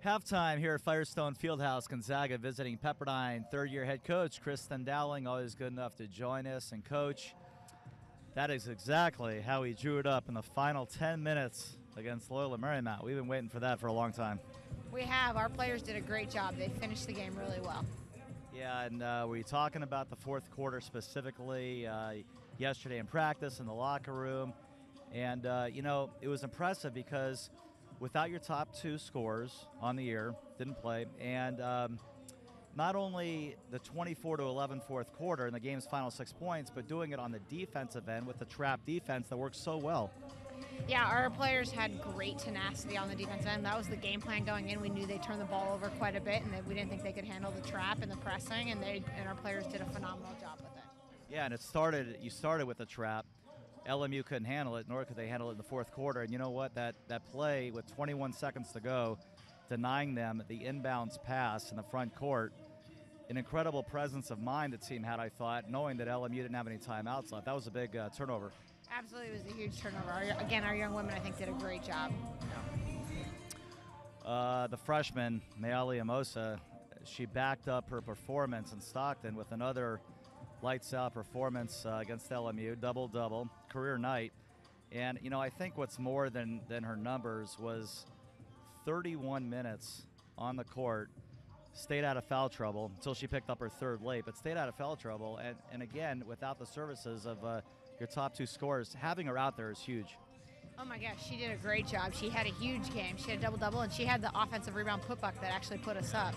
Halftime here at Firestone Fieldhouse, Gonzaga visiting Pepperdine. Third year head coach Kristen Dowling, always good enough to join us and coach. That is exactly how he drew it up in the final 10 minutes against Loyola Marymount. We've been waiting for that for a long time. We have. Our players did a great job. They finished the game really well. Yeah, and uh, were you talking about the fourth quarter specifically uh, yesterday in practice in the locker room? And, uh, you know, it was impressive because – without your top two scores on the year, didn't play, and um, not only the 24 to 11 fourth quarter and the game's final six points, but doing it on the defensive end with the trap defense that works so well. Yeah, our players had great tenacity on the defensive end. That was the game plan going in. We knew they turned the ball over quite a bit, and we didn't think they could handle the trap and the pressing, and they and our players did a phenomenal job with it. Yeah, and it started. You started with the trap LMU couldn't handle it, nor could they handle it in the fourth quarter. And you know what? That that play with 21 seconds to go, denying them the inbounds pass in the front court, an incredible presence of mind the team had. I thought, knowing that LMU didn't have any timeouts left, that was a big uh, turnover. Absolutely, it was a huge turnover. Our, again, our young women, I think, did a great job. Uh, the freshman Mayali Amosa, she backed up her performance in Stockton with another lights out performance uh, against LMU, double double, career night. And you know, I think what's more than than her numbers was 31 minutes on the court, stayed out of foul trouble until she picked up her third late, but stayed out of foul trouble. And and again, without the services of uh, your top two scorers, having her out there is huge. Oh my gosh, she did a great job. She had a huge game. She had a double double, and she had the offensive rebound putback that actually put us up.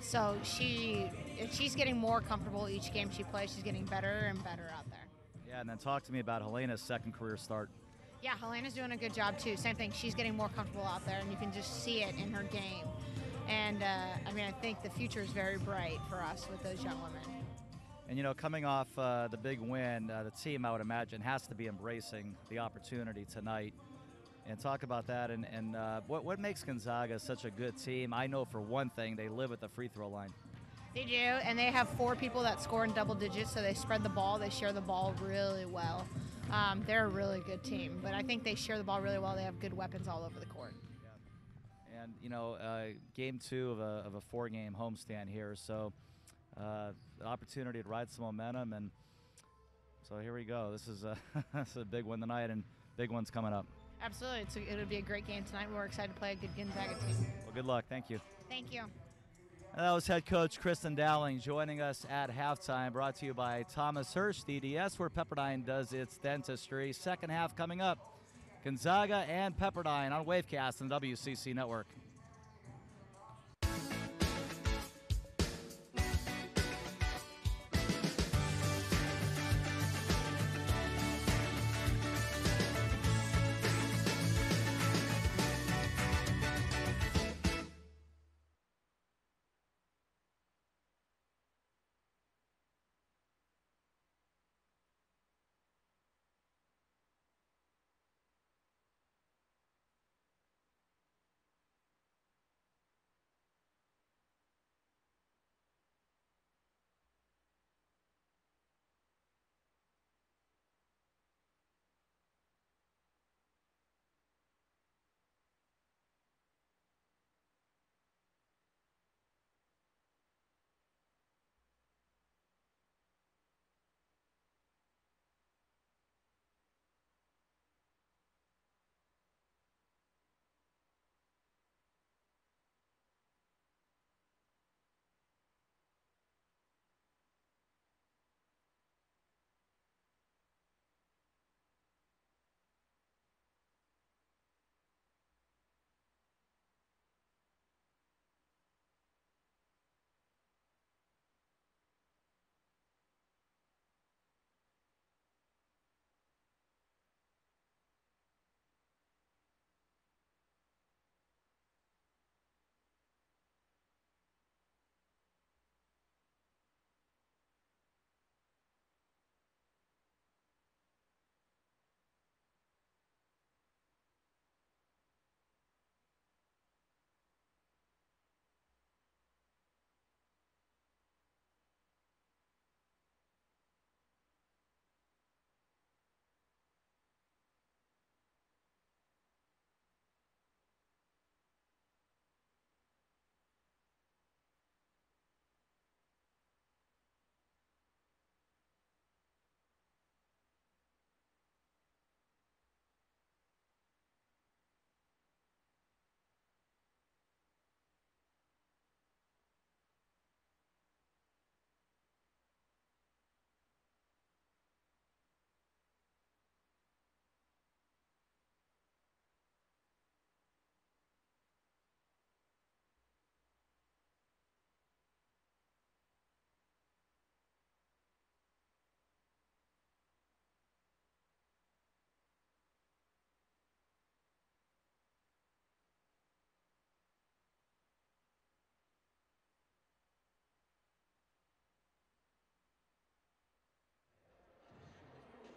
So she she's getting more comfortable each game she plays. She's getting better and better out there. Yeah, and then talk to me about Helena's second career start. Yeah, Helena's doing a good job too. Same thing. She's getting more comfortable out there, and you can just see it in her game. And uh, I mean, I think the future is very bright for us with those young women. And you know, coming off uh, the big win, uh, the team I would imagine has to be embracing the opportunity tonight. And talk about that and, and uh, what, what makes Gonzaga such a good team. I know for one thing, they live at the free throw line. They do, and they have four people that score in double digits, so they spread the ball. They share the ball really well. Um, they're a really good team, but I think they share the ball really well. They have good weapons all over the court. Yeah. And you know, uh, game two of a, of a four-game homestand here, so uh, the opportunity to ride some momentum, and so here we go. This is a, this is a big one tonight, and big ones coming up. Absolutely, it's a, it'll be a great game tonight. We're excited to play a good Gonzaga team. Well, good luck. Thank you. Thank you. And that was head coach Kristen Dowling joining us at halftime, brought to you by Thomas Hurst DDS, where Pepperdine does its dentistry. Second half coming up. Gonzaga and Pepperdine on Wavecast and the WCC Network.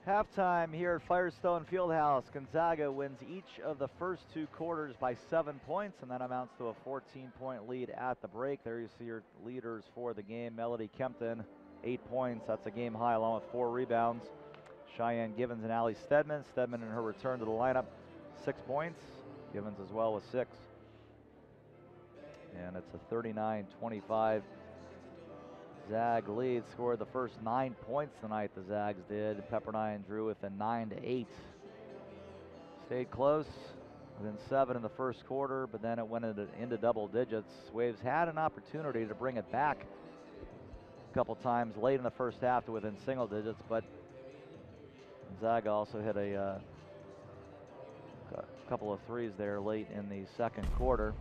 Halftime here at Firestone Fieldhouse. Gonzaga wins each of the first two quarters by seven points, and that amounts to a 14 point lead at the break. There you see your leaders for the game. Melody Kempton, eight points. That's a game high, along with four rebounds. Cheyenne Givens and Ali Stedman. Stedman in her return to the lineup, six points. Givens as well with six. And it's a 39 25 Zag lead. Scored the first nine points tonight, the Zags did. Pepperdine drew within nine to eight. Stayed close, within seven in the first quarter, but then it went into, into double digits. Waves had an opportunity to bring it back a couple times late in the first half to within single digits, but Zaga also hit a uh, couple of threes there late in the second quarter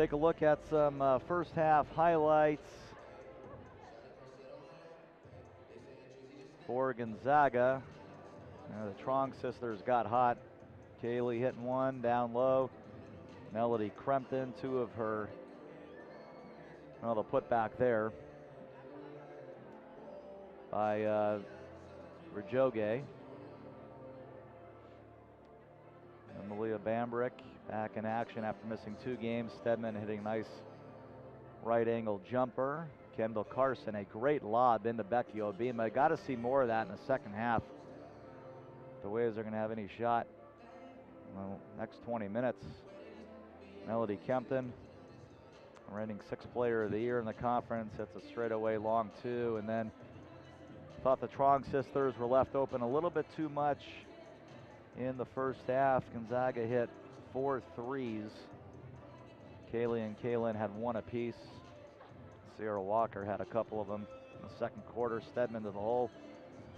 take a look at some uh, first half highlights for Gonzaga. Uh, the Truong sisters got hot. Kayleigh hitting one down low. Melody Kempton, two of her, well, the put back there by uh, Virjoghe. And Malia Bambrick back in action after missing two games. Stedman hitting a nice right angle jumper. Kendall Carson, a great lob into Becky Obima. Got to see more of that in the second half. The Waves are going to have any shot. Well, next 20 minutes. Melody Kempton, reigning sixth player of the year in the conference, hits a straightaway long two, and then thought the Truong sisters were left open a little bit too much in the first half. Gonzaga hit four threes. Kayleigh and Kaylynne had one apiece. Cierra Walker had a couple of them in the second quarter. Stedman to the hole,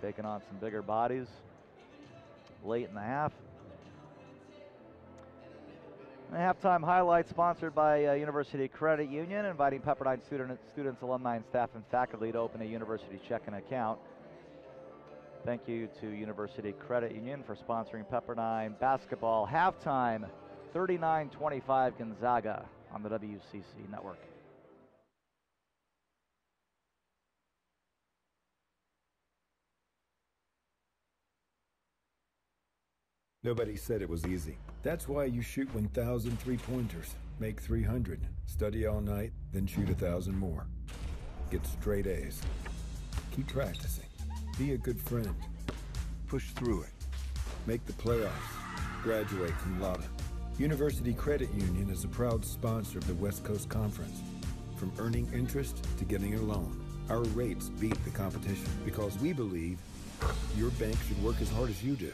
taking on some bigger bodies late in the half. And halftime highlights sponsored by uh, University Credit Union, inviting Pepperdine student, students, alumni, and staff and faculty to open a university checking account. Thank you to University Credit Union for sponsoring Pepperdine basketball halftime 39 25 Gonzaga on the WCC network. Nobody said it was easy. That's why you shoot 1,000 three pointers, make 300, study all night, then shoot a thousand more. Get straight A's. Keep practicing. Be a good friend. Push through it. Make the playoffs. Graduate cum laude. University Credit Union is a proud sponsor of the West Coast Conference. From earning interest to getting a loan, our rates beat the competition because we believe your bank should work as hard as you do.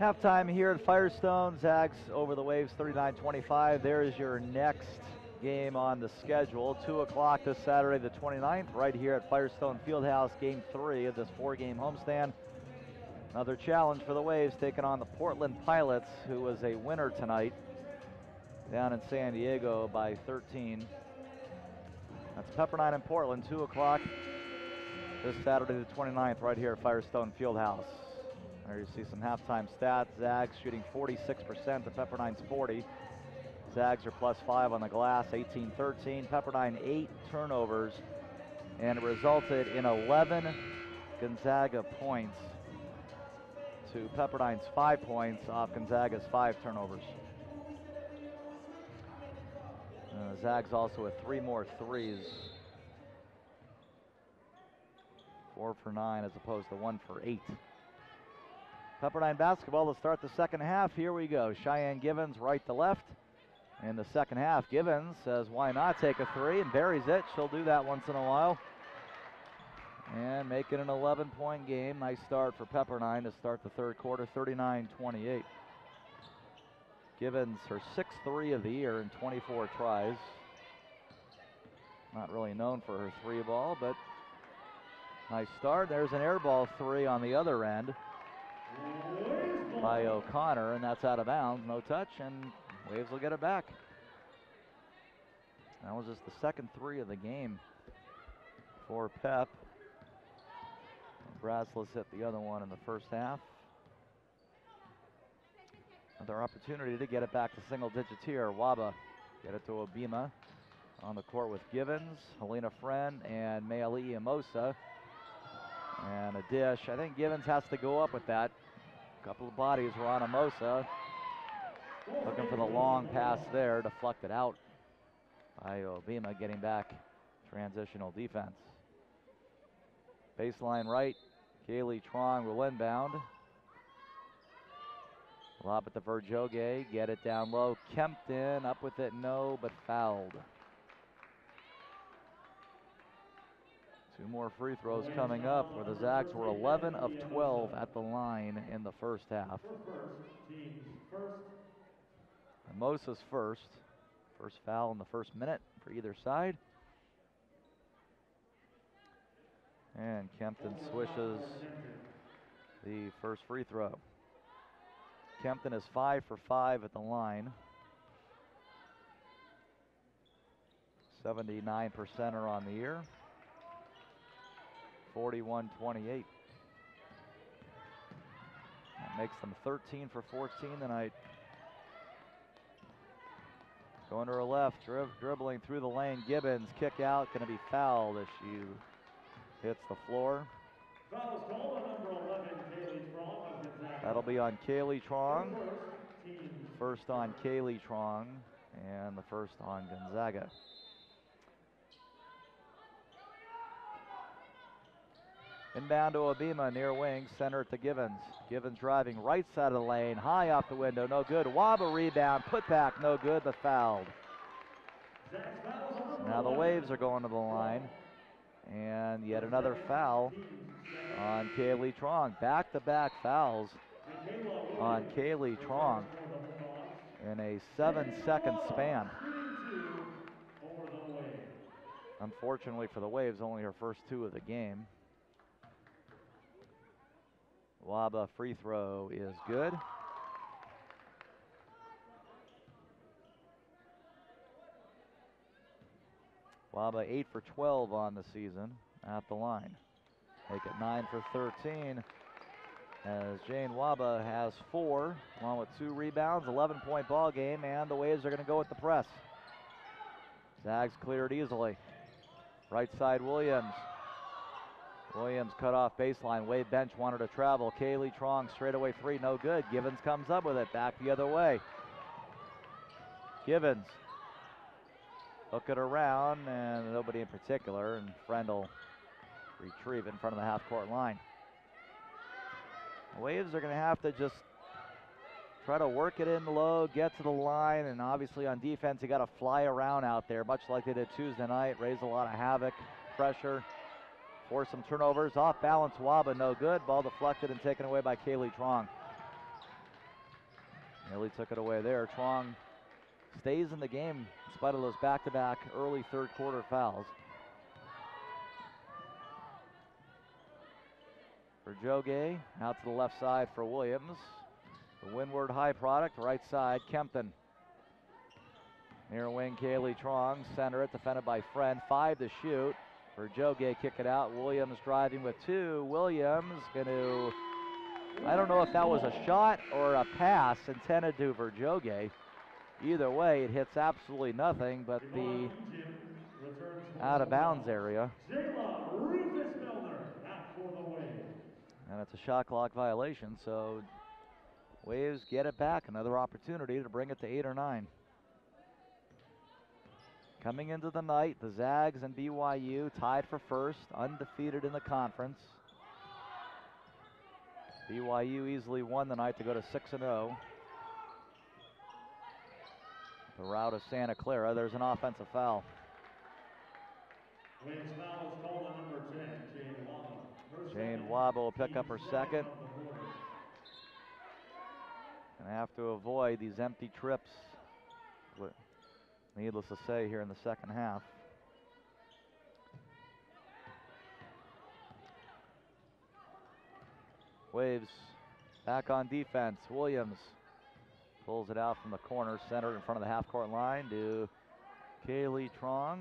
Halftime here at Firestone. Zags over the Waves 39 25. There is your next game on the schedule. 2 o'clock this Saturday, the 29th, right here at Firestone Fieldhouse, game three of this four game homestand. Another challenge for the Waves taking on the Portland Pilots, who was a winner tonight down in San Diego by 13. That's Pepperdine and Portland, 2 o'clock this Saturday, the 29th, right here at Firestone Fieldhouse. There you see some halftime stats. Zags shooting 46%, the Pepperdine's 40. Zags are plus five on the glass, 18-13. Pepperdine eight turnovers, and it resulted in 11 Gonzaga points to Pepperdine's five points off Gonzaga's five turnovers. Uh, Zags also with three more threes. Four for nine as opposed to one for eight. Pepperdine basketball to start the second half. Here we go. Cheyenne Givens right to left. In the second half, Givens says, why not take a three and buries it. She'll do that once in a while. And make it an 11 point game. Nice start for Pepperdine to start the third quarter, 39 28. Givens, her sixth three of the year in 24 tries. Not really known for her three ball, but nice start. There's an air ball three on the other end by O'Connor, and that's out of bounds. No touch, and Waves will get it back. That was just the second three of the game for Pep. Braslis hit the other one in the first half. Another opportunity to get it back to single digits here. Waba get it to Obima on the court with Givens, Helena Friend, and Mayali Amosa. And a dish. I think Givens has to go up with that. Couple of bodies were on Amosa. Looking for the long pass there, deflected out by Obima, getting back transitional defense. Baseline right, Kayleigh Truong will inbound. Lob at the Virjoghe, get it down low. Kempton up with it, no, but fouled. Two more free throws coming up where the Zags were 11 of 12 at the line in the first half. Moses first. First foul in the first minute for either side. And Kempton swishes the first free throw. Kempton is five for five at the line. 79% are on the year. 41 28. That makes them 13 for 14 tonight. Going to her left, dri dribbling through the lane. Gibbons, kick out, going to be fouled as she hits the floor. That'll be on Kayleigh Truong. First on Kayleigh Truong, and the first on Gonzaga. Inbound to Obima, near wing, center to Givens. Givens driving right side of the lane, high off the window, no good. Waba rebound, put back, no good, but fouled. Now the Waves are going to the line. And yet another foul on Kayleigh Truong. Back to back fouls on Kayleigh Truong in a seven second span. Unfortunately for the Waves, only her first two of the game. Waba free throw is good. Waba 8 for 12 on the season at the line. Make it 9 for 13 as Jane Waba has four, along with two rebounds, 11 point ball game, and the Waves are going to go with the press. Zags cleared easily. Right side Williams. Williams cut off baseline. Wade Bench wanted to travel. Kayleigh Truong straightaway three, no good. Givens comes up with it. Back the other way. Givens hook it around, and nobody in particular, and Frendel retrieve in front of the half court line. Waves are going to have to just try to work it in low, get to the line, and obviously on defense, you got to fly around out there, much like they did Tuesday night, raise a lot of havoc, pressure, force some turnovers. Off balance, Waba, no good. Ball deflected and taken away by Kayleigh Truong. Nearly took it away there. Truong stays in the game in spite of those back to back early third quarter fouls. Virjoghe, out to the left side for Williams. The Windward High product, right side, Kempton. Near wing, Kayleigh Truong, center it, defended by Friend. Five to shoot. Virjoghe, kick it out. Williams driving with two. Williams going to, I don't know if that was a shot or a pass intended to Virjoghe. Either way, it hits absolutely nothing but the out of bounds area. And it's a shot clock violation, so Waves get it back. Another opportunity to bring it to eight or nine. Coming into the night, the Zags and BYU tied for first, undefeated in the conference. BYU easily won the night to go to 6 and 0. The route of Santa Clara. There's an offensive foul. Williams foul is called on number 10, Jane Waba. Her Jane second, will pick up her second. and have to avoid these empty trips. Needless to say, here in the second half. Waves back on defense. Williams pulls it out from the corner, centered in front of the half court line to Kayleigh Truong.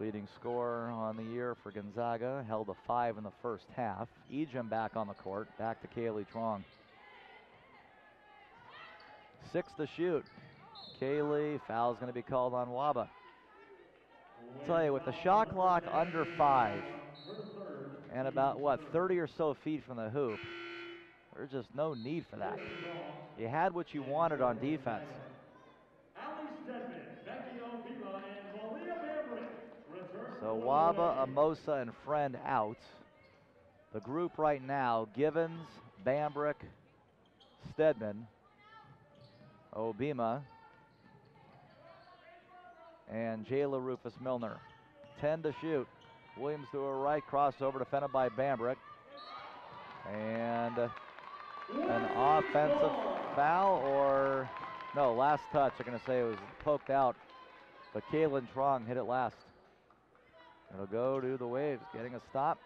Leading scorer on the year for Gonzaga, held a five in the first half. Ejim back on the court, back to Kayleigh Truong. Six to shoot. Kayleigh, foul's going to be called on Waba. I'll tell you, with the shot clock under five and about what 30 or so feet from the hoop, there's just no need for that. You had what you wanted on defense. So Waba. Amosa, and Friend out. The group right now: Givens, Bambrick, Stedman, Obima, and Jayla Rufus Milner. 10 to shoot. Williams to her right, crossover defended by Bambrick. And uh, an offensive foul or no, last touch. I'm going to say it was poked out, but Kaylynne Truong hit it last. It'll go to the Waves, getting a stop.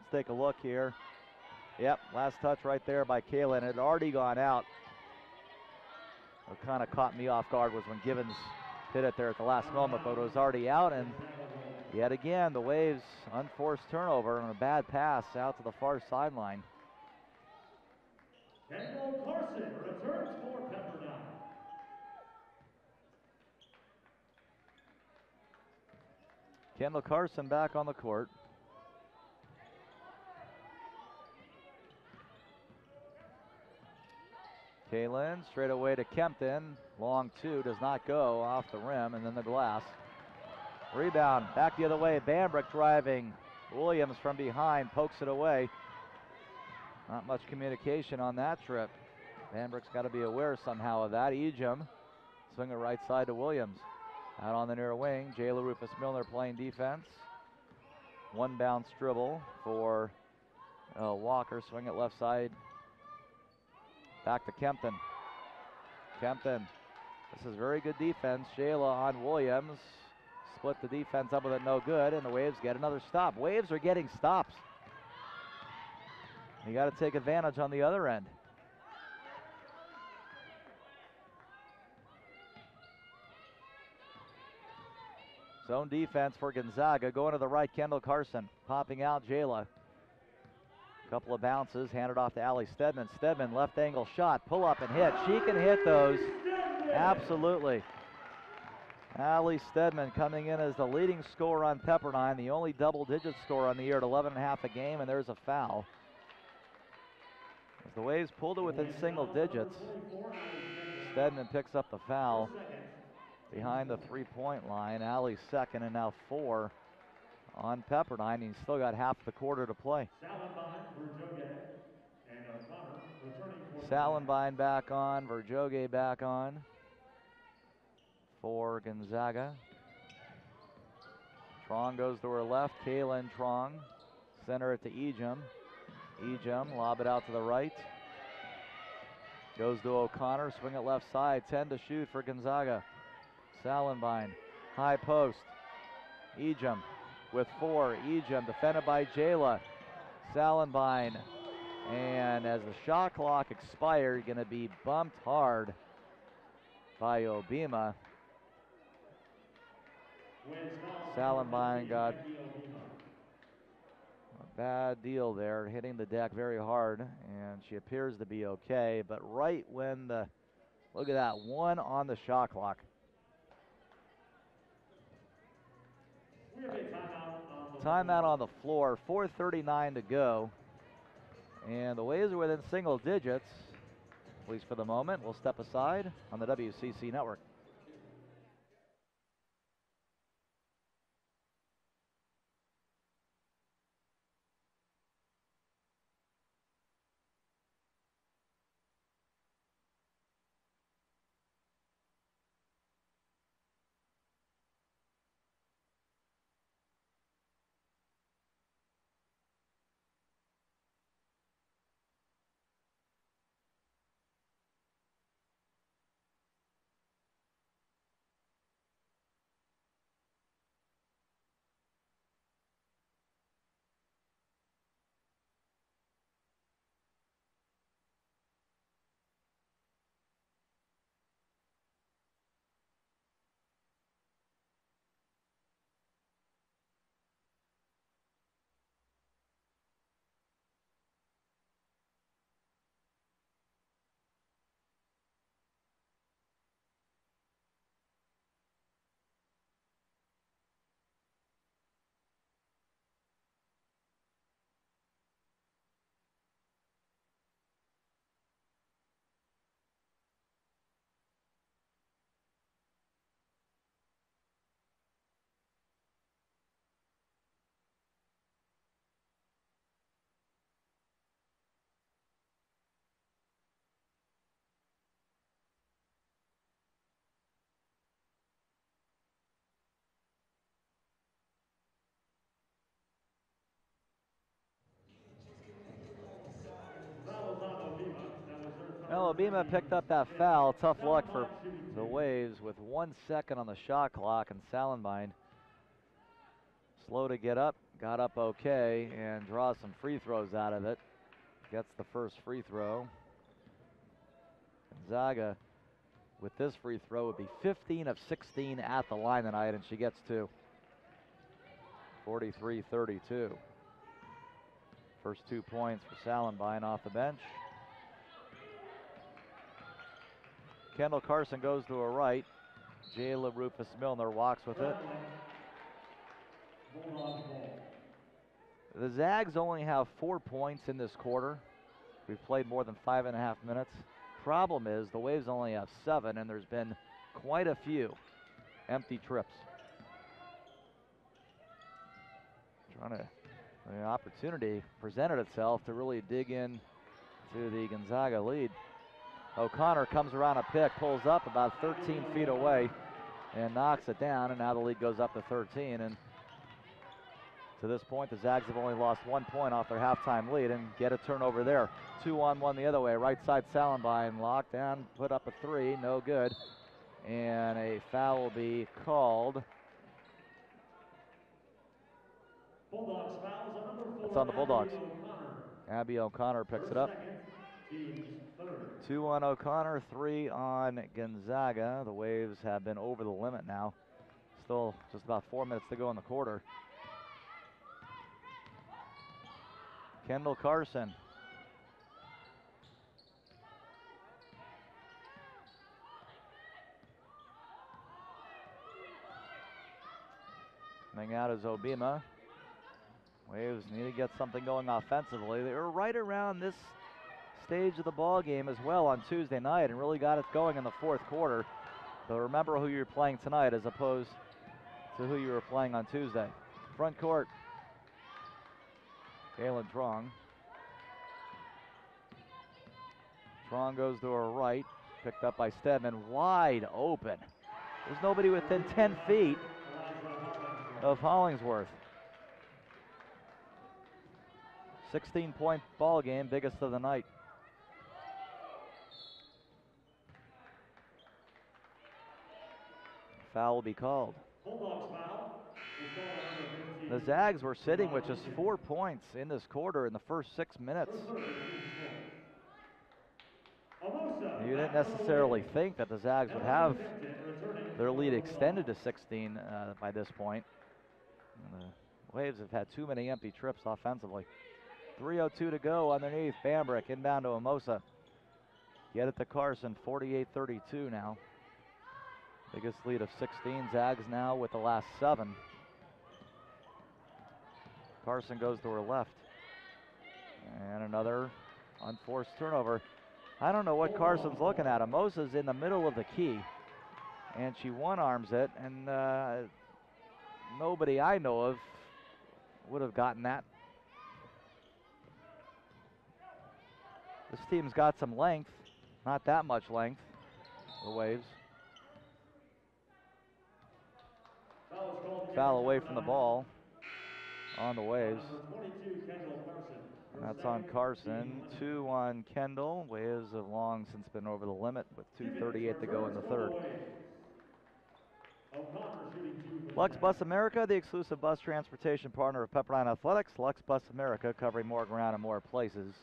Let's take a look here. Yep, last touch right there by Kaylynne. It had already gone out. What kind of caught me off guard was when Givens hit it there at the last moment, but it was already out. And yet again, the Waves unforced turnover and a bad pass out to the far sideline. Kendall Carson returns for Pepperdine. Kendall Carson back on the court. Kaylynne straight away to Kempton. Long two does not go off the rim and then the glass. Rebound back the other way. Bambrick driving. Williams from behind pokes it away. Not much communication on that trip. Bambrick's got to be aware somehow of that. Ejim swing it right side to Williams. Out on the near wing, Jayla Rufus Milner playing defense. One bounce dribble for uh, Walker. Swing it left side. Back to Kempton. Kempton. This is very good defense. Jayla on Williams. Split the defense up with it, no good, and the Waves get another stop. Waves are getting stops. You got to take advantage on the other end. Zone defense for Gonzaga. Going to the right, Kendall Carson. Popping out, Jayla. Couple of bounces, handed off to Ali Stedman. Stedman, left angle shot, pull up and hit. She can hit those. Absolutely. Ali Stedman coming in as the leading scorer on Pepperdine, the only double digit scorer on the year at 11 and a half a game, and there's a foul. As the Waves pulled it within single digits, Stedman picks up the foul behind the three point line. Alley second and now four on Pepperdine. He's still got half the quarter to play. Salenbien back on, Virjoghe back on for Gonzaga. Truong goes to her left, Kaylynne Truong. Center it to Ejim. Ejim, lob it out to the right. Goes to O'Connor, swing it left side, 10 to shoot for Gonzaga. Salenbien, high post. Ejim with four. Ejim defended by Jayla. Salenbien. And as the shot clock expired, going to be bumped hard by Obima. Salenbien got a bad deal there, hitting the deck very hard, and she appears to be okay. But right when the look at that one on the shot clock. Timeout on the floor, 4.39 to go. And the Waves are within single digits, at least for the moment. We'll step aside on the WCC network. Well, Obima picked up that foul. Tough luck for the Waves with one second on the shot clock, and Salenbien slow to get up, got up okay, and draws some free throws out of it. Gets the first free throw. Gonzaga with this free throw would be 15 of 16 at the line tonight, and she gets two. 43-32. First two points for Salenbien off the bench. Kendall Carson goes to her right. Jayla Rufus Milner walks with it. The Zags only have four points in this quarter. We've played more than five and a half minutes. Problem is, the Waves only have seven, and there's been quite a few empty trips. Trying to, the opportunity presented itself to really dig in to the Gonzaga lead. O'Connor comes around a pick, pulls up about 13 feet away, and knocks it down. And now the lead goes up to 13. And to this point, the Zags have only lost one point off their halftime lead and get a turnover there. Two on one the other way. Right side Salenbien locked down, put up a three, no good. And a foul will be called. Bulldogs fouls on number four. It's on the Bulldogs. Abby O'Connor. Abby O'Connor picks it up. Second. Two on O'Connor, three on Gonzaga. The Waves have been over the limit now. Still just about four minutes to go in the quarter. Kendall Carson. Coming out is Obima. Waves need to get something going offensively. They were right around this stage of the ball game as well on Tuesday night and really got it going in the fourth quarter. So remember who you're playing tonight as opposed to who you were playing on Tuesday. Front court. Kaylynne Truong. Truong goes to her right, picked up by Stedman, wide open. There's nobody within 10 feet of Hollingsworth. 16 point ball game, biggest of the night. Foul will be called. Bulldogs foul. Is called on number 15. The Zags were sitting with just four points in this quarter in the first six minutes. You didn't necessarily think that the Zags would have their lead extended to 16 uh, by this point. The Waves have had too many empty trips offensively. 3.02 to go underneath. Bambrick inbound to Amosa. Get it to Carson, 48 32 now. Biggest lead of 16. Zags now with the last seven. Carson goes to her left. And another unforced turnover. I don't know what Carson's looking at. Amosa's in the middle of the key. And she one arms it, and uh, nobody I know of would have gotten that. This team's got some length, not that much length. The Waves. Foul away from the ball on the Waves. Number 22, Kendall That's on Carson. Two on Kendall. Waves have long since been over the limit with 2.38 to go in the third. Lux Bus America, the exclusive bus transportation partner of Pepperdine Athletics. Lux Bus America covering more ground and more places.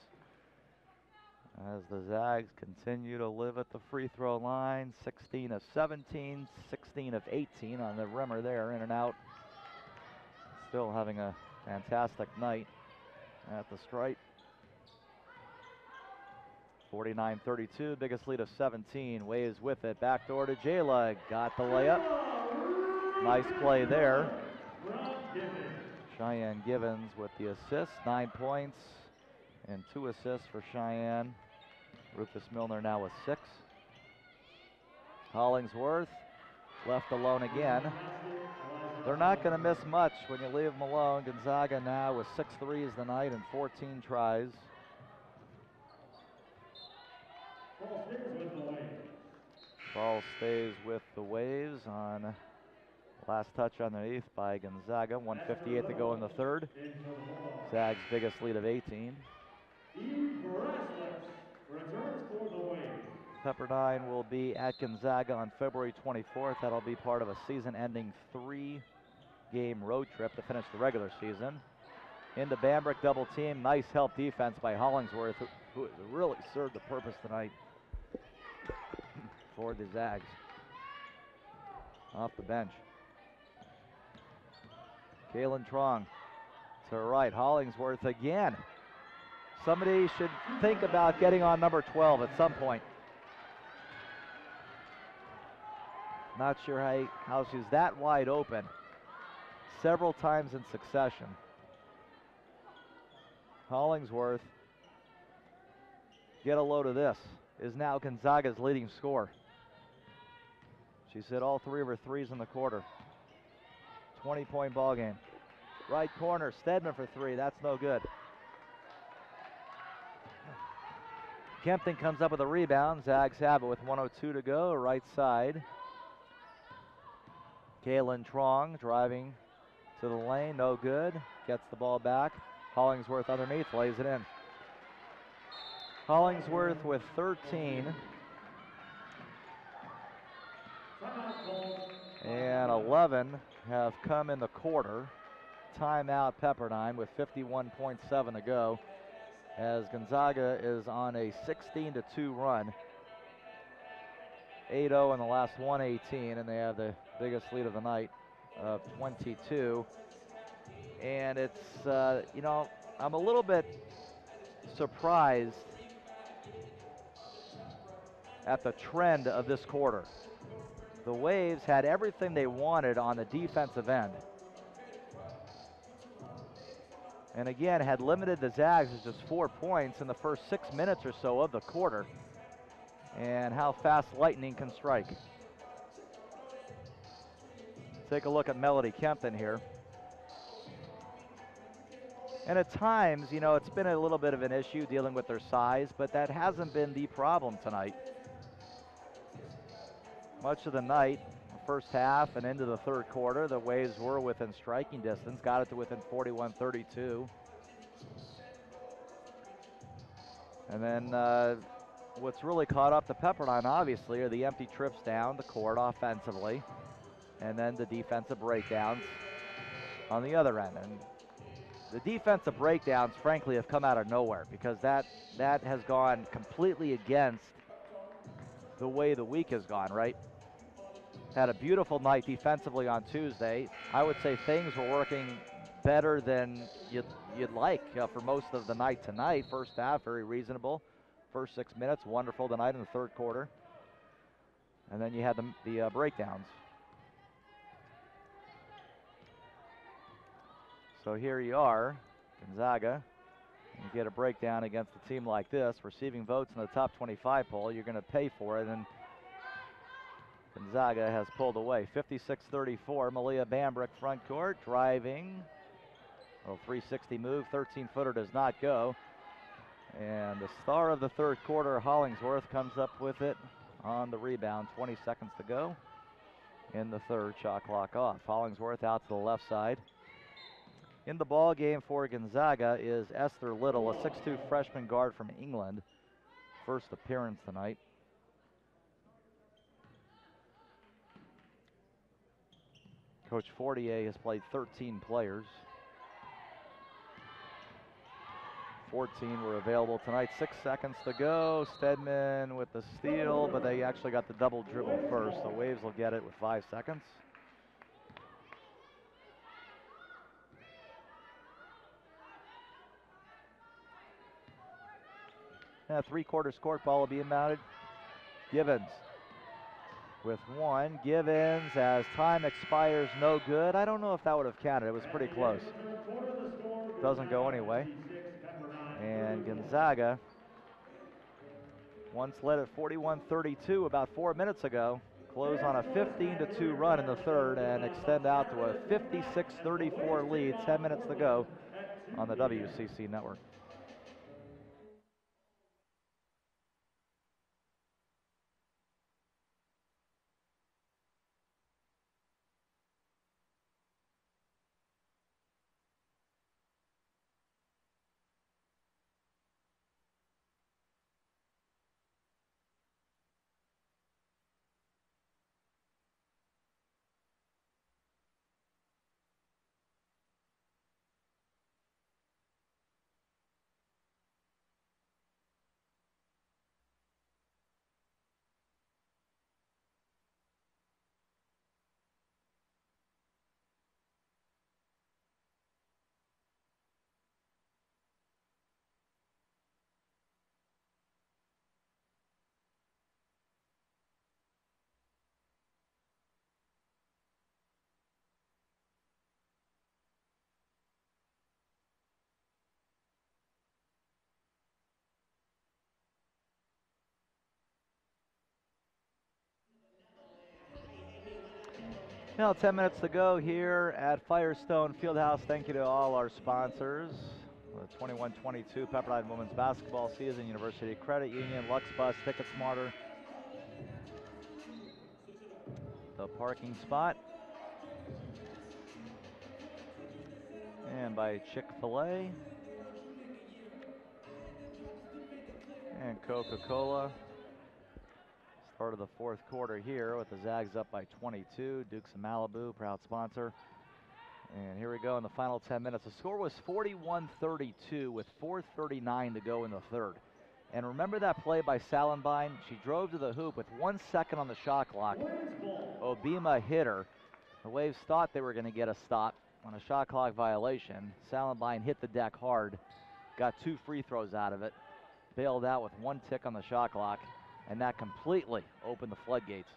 As the Zags continue to live at the free throw line, 16 of 17, 16 of 18 on the rimmer there, in and out. Still having a fantastic night at the stripe. 49-32, biggest lead of 17. Waves with it, backdoor to Jayla, got the layup. Nice play there. Cheyenne Givens with the assist, nine points and two assists for Cheyenne. Rufus Milner now with six. Hollingsworth left alone again. They're not going to miss much when you leave them alone. Gonzaga now with six threes tonight and 14 tries. Ball stays with the Waves. On last touch underneath by Gonzaga. 158 to go in the third. Zags biggest lead of 18. Eve Braslis returns for the Waves. Pepperdine will be at Gonzaga on February 24th. That'll be part of a season ending three game road trip to finish the regular season. Into Bambrick double team. Nice help defense by Hollingsworth, who, who really served the purpose tonight for the Zags. Off the bench. Kaylynne Truong to right. Hollingsworth again. Somebody should think about getting on number 12 at some point. Not sure how, how she's that wide open several times in succession. Hollingsworth, get a load of this, is now Gonzaga's leading scorer. She's hit all three of her threes in the quarter. 20 point ball game. Right corner, Stedman for three. That's no good. Kempton comes up with a rebound. Zags have it with 102 to go. Right side. Kaylynne Truong driving to the lane, no good. Gets the ball back. Hollingsworth underneath, lays it in. Hollingsworth with 13 and 11 have come in the quarter. Timeout Pepperdine with 51.7 to go as Gonzaga is on a 16 to 2 run. 8-0 in the last 118 and they have the biggest lead of the night of 22. And it's, uh, you know, I'm a little bit surprised at the trend of this quarter. The Waves had everything they wanted on the defensive end. And again, had limited the Zags to just four points in the first six minutes or so of the quarter. And how fast lightning can strike. Take a look at Melody Kempton here. And at times, you know, it's been a little bit of an issue dealing with their size, but that hasn't been the problem tonight. Much of the night, first half and into the third quarter, the Waves were within striking distance, got it to within 41 32. And then uh, what's really caught up to Pepperdine, obviously, are the empty trips down the court offensively. And then the defensive breakdowns on the other end. And the defensive breakdowns, frankly, have come out of nowhere because that that has gone completely against the way the week has gone. Right? Had a beautiful night defensively on Tuesday. I would say things were working better than you'd, you'd like uh, for most of the night tonight. First half, very reasonable. First six minutes, wonderful tonight in the third quarter. And then you had the, the uh, breakdowns. So here you are, Gonzaga. You get a breakdown against a team like this, receiving votes in the top 25 poll. You're going to pay for it. And Gonzaga has pulled away. 56 34. Malia Bambrick front court, driving. Little 360 move, 13 footer does not go. And the star of the third quarter, Hollingsworth, comes up with it on the rebound. 20 seconds to go in the third. Shot clock off. Hollingsworth out to the left side. In the ball game for Gonzaga is Esther Little, a 6'2 freshman guard from England. First appearance tonight. Coach Fortier has played 13 players. 14 were available tonight. Six seconds to go. Stedman with the steal, but they actually got the double dribble first. The Waves will get it with five seconds. Yeah, three quarters court ball will be inbounded. Givens with one. Givens as time expires, no good. I don't know if that would have counted. It was pretty close. Doesn't go anyway. And Gonzaga once led at 41-32 about four minutes ago. Close on a 15-2 run in the third and extend out to a 56-34 lead. 10 minutes to go on the WCC network. Now, 10 minutes to go here at Firestone Fieldhouse. Thank you to all our sponsors. The 21 22 Pepperdine women's basketball season, University Credit Union, Lux Bus, Ticket Smarter, the parking spot, and by Chick fil A, and Coca Start of the fourth quarter here with the Zags up by 22. Dukes of Malibu, proud sponsor. And here we go in the final 10 minutes. The score was 41 32 with 4.39 to go in the third. And remember that play by Salenbien? She drove to the hoop with one second on the shot clock. Obima hit her. The Waves thought they were going to get a stop on a shot clock violation. Salenbien hit the deck hard, got two free throws out of it, bailed out with one tick on the shot clock, and that completely opened the floodgates.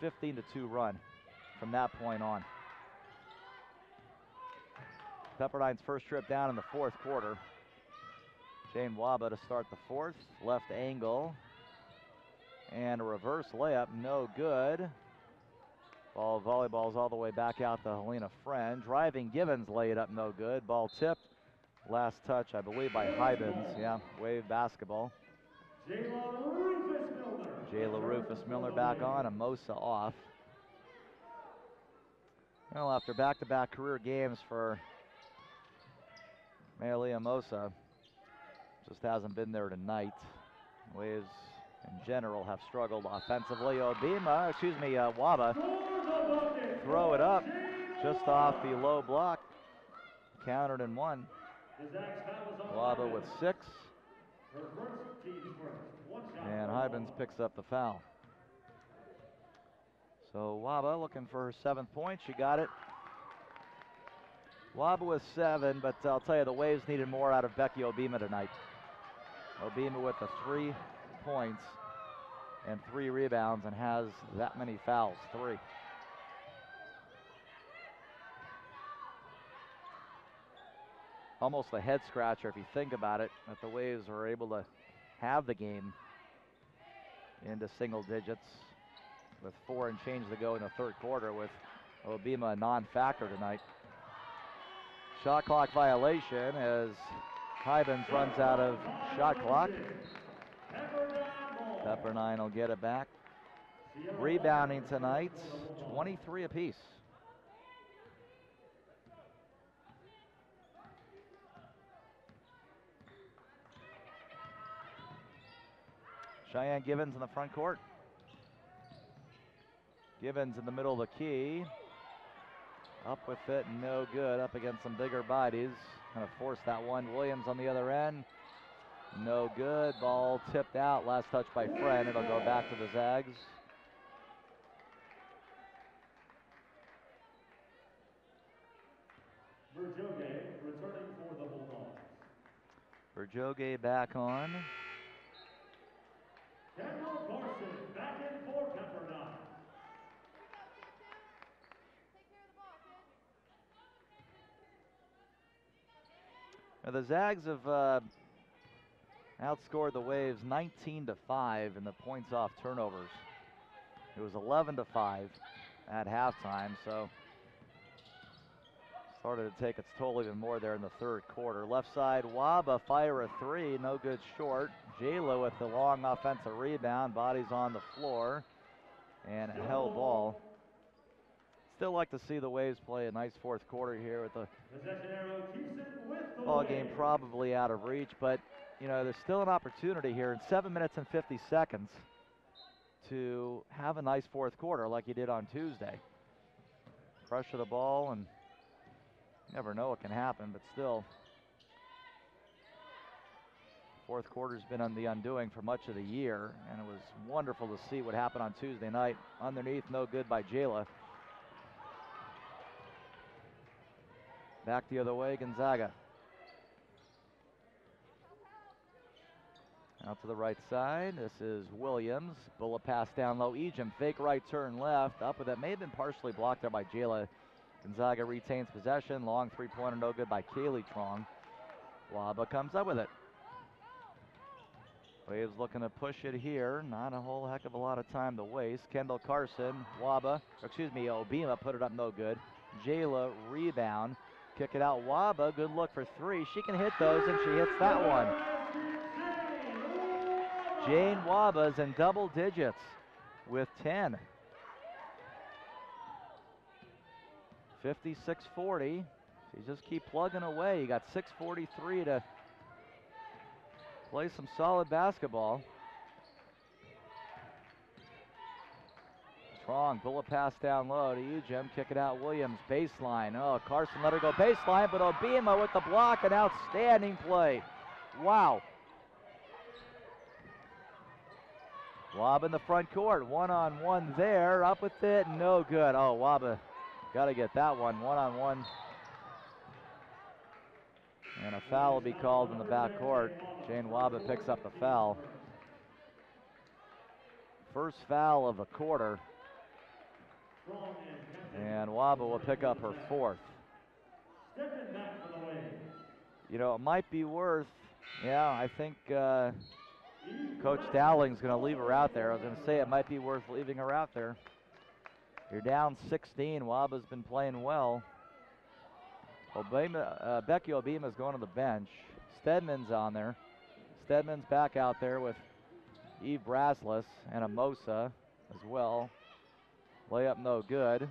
15 to 2 run from that point on. Pepperdine's first trip down in the fourth quarter. Jane Waba to start the fourth. Left angle. And a reverse layup, no good. Ball volleyballs all the way back out to Helena Friend. Driving Givens laid up, no good. Ball tipped. Last touch, I believe, by Huijbens. Yeah, wave basketball. Jayla Rufus Milner back on, Amosa off. Well, after back-to-back career games for Mayalia Mosa, just hasn't been there tonight. Waves in general have struggled offensively. Obima, excuse me, uh, Waba throw it up just off the low block. Countered and one. Waba with six, and Huijbens picks up the foul. So Waba looking for her seventh point. She got it. Waba with seven, but I'll tell you, the Waves needed more out of Becky Obima tonight. Obima with the three points and three rebounds and has that many fouls, three. Almost a head scratcher if you think about it, that the Waves were able to have the game into single digits with four and change to go in the third quarter with Obima a non-factor tonight. Shot clock violation as Huijbens runs out of shot clock. Pepperdine will get it back. Rebounding tonight, for the ball. 23 apiece. Cheyenne Givens in the front court. Givens in the middle of the key. Up with it, no good. Up against some bigger bodies. Kind of forced that one. Williams on the other end. No good. Ball tipped out. Last touch by Friend. It'll go back to the Zags. Virjoghe returning for the Bulldogs. Virjoghe back on. Back in for Pepperdine. Now, the Zags have uh, outscored the Waves 19 to 5 in the points off turnovers. It was 11 to 5 at halftime, so started to take its toll even more there in the third quarter. Left side, Waba fire a three, no good short. Jayla with the long offensive rebound, bodies on the floor, and a ball. Still like to see the Waves play a nice fourth quarter here with the ball game probably out of reach, but you know there's still an opportunity here in seven minutes and 50 seconds to have a nice fourth quarter like you did on Tuesday. Pressure the ball and never know what can happen, but still. Fourth quarter's been on the undoing for much of the year, and it was wonderful to see what happened on Tuesday night. Underneath, no good by Jayla. Back the other way, Gonzaga. Out to the right side. This is Williams. Bullet pass down low. Ejim fake right turn left. Up with it. May have been partially blocked there by Jayla. Gonzaga retains possession. Long three pointer, no good by Kayleigh Truong. Waba comes up with it. Waves looking to push it here. Not a whole heck of a lot of time to waste. Kendall Carson, Waba, excuse me, Obima put it up no good. Jayla rebound. Kick it out. Waba, good look for three. She can hit those, and she hits that one. Jane Waba's in double digits with 10. 56 40. So you just keep plugging away. You got 643 to play some solid basketball. Strong bullet pass down low to Ejim. Kick it out. Williams baseline. Oh, Carson let her go baseline, but Obima with the block. An outstanding play. Wow. Waba in the front court. One on one there. Up with it. No good. Oh, Waba uh, got to get that one. One on one. And a foul will be called in the back court. Jane Waba picks up the foul. First foul of the quarter. And Waba will pick up her fourth. You know, it might be worth, yeah, I think uh, Coach Dowling's going to leave her out there. I was going to say it might be worth leaving her out there. You're down 16. Waba's been playing well. Obama, uh, Becky Obima's going to the bench. Stedman's on there. Stedman's back out there with Eve Braslis and Amosa as well. Layup no good.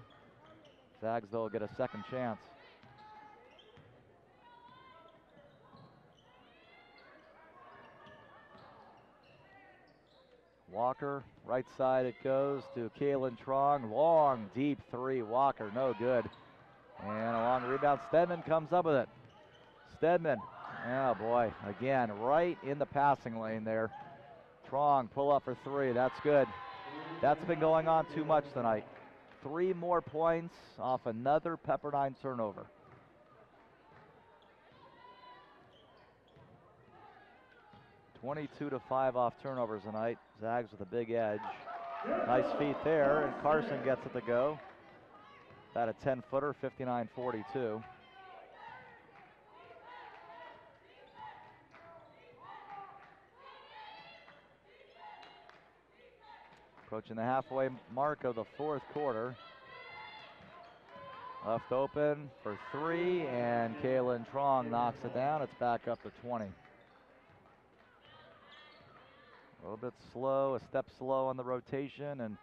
Zags though get a second chance. Walker, right side it goes to Kaylynne Truong. Long, deep three. Walker, no good. And a long rebound. Stedman comes up with it. Stedman, oh boy, again, right in the passing lane there. Truong, pull up for three. That's good. That's been going on too much tonight. Three more points off another Pepperdine turnover. Twenty-two to five off turnovers tonight. Zags with a big edge. Nice feet there, and Carson gets it to go. About a 10 footer, 59 42. Approaching the halfway mark of the fourth quarter. Left open for three, and Kaylynne Truong knocks it down. It's back up to 20. A little bit slow, a step slow on the rotation, and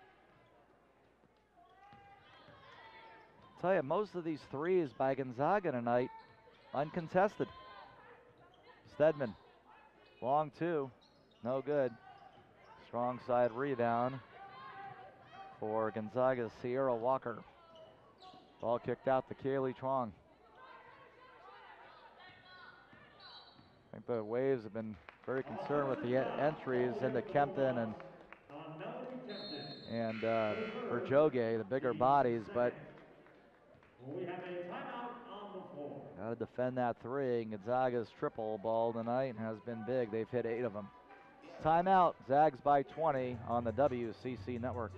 tell you, most of these threes by Gonzaga tonight, uncontested. Stedman, long two, no good. Strong side rebound for Gonzaga's Cierra Walker. Ball kicked out to Kayleigh Truong. I think the Waves have been very concerned with the en- entries into Kempton and and uh, Virjoghe, the bigger bodies, but We have a timeout on the floor. got to defend that three. Gonzaga's triple ball tonight has been big. They've hit eight of them. Timeout. Zags by 20 on the WCC network.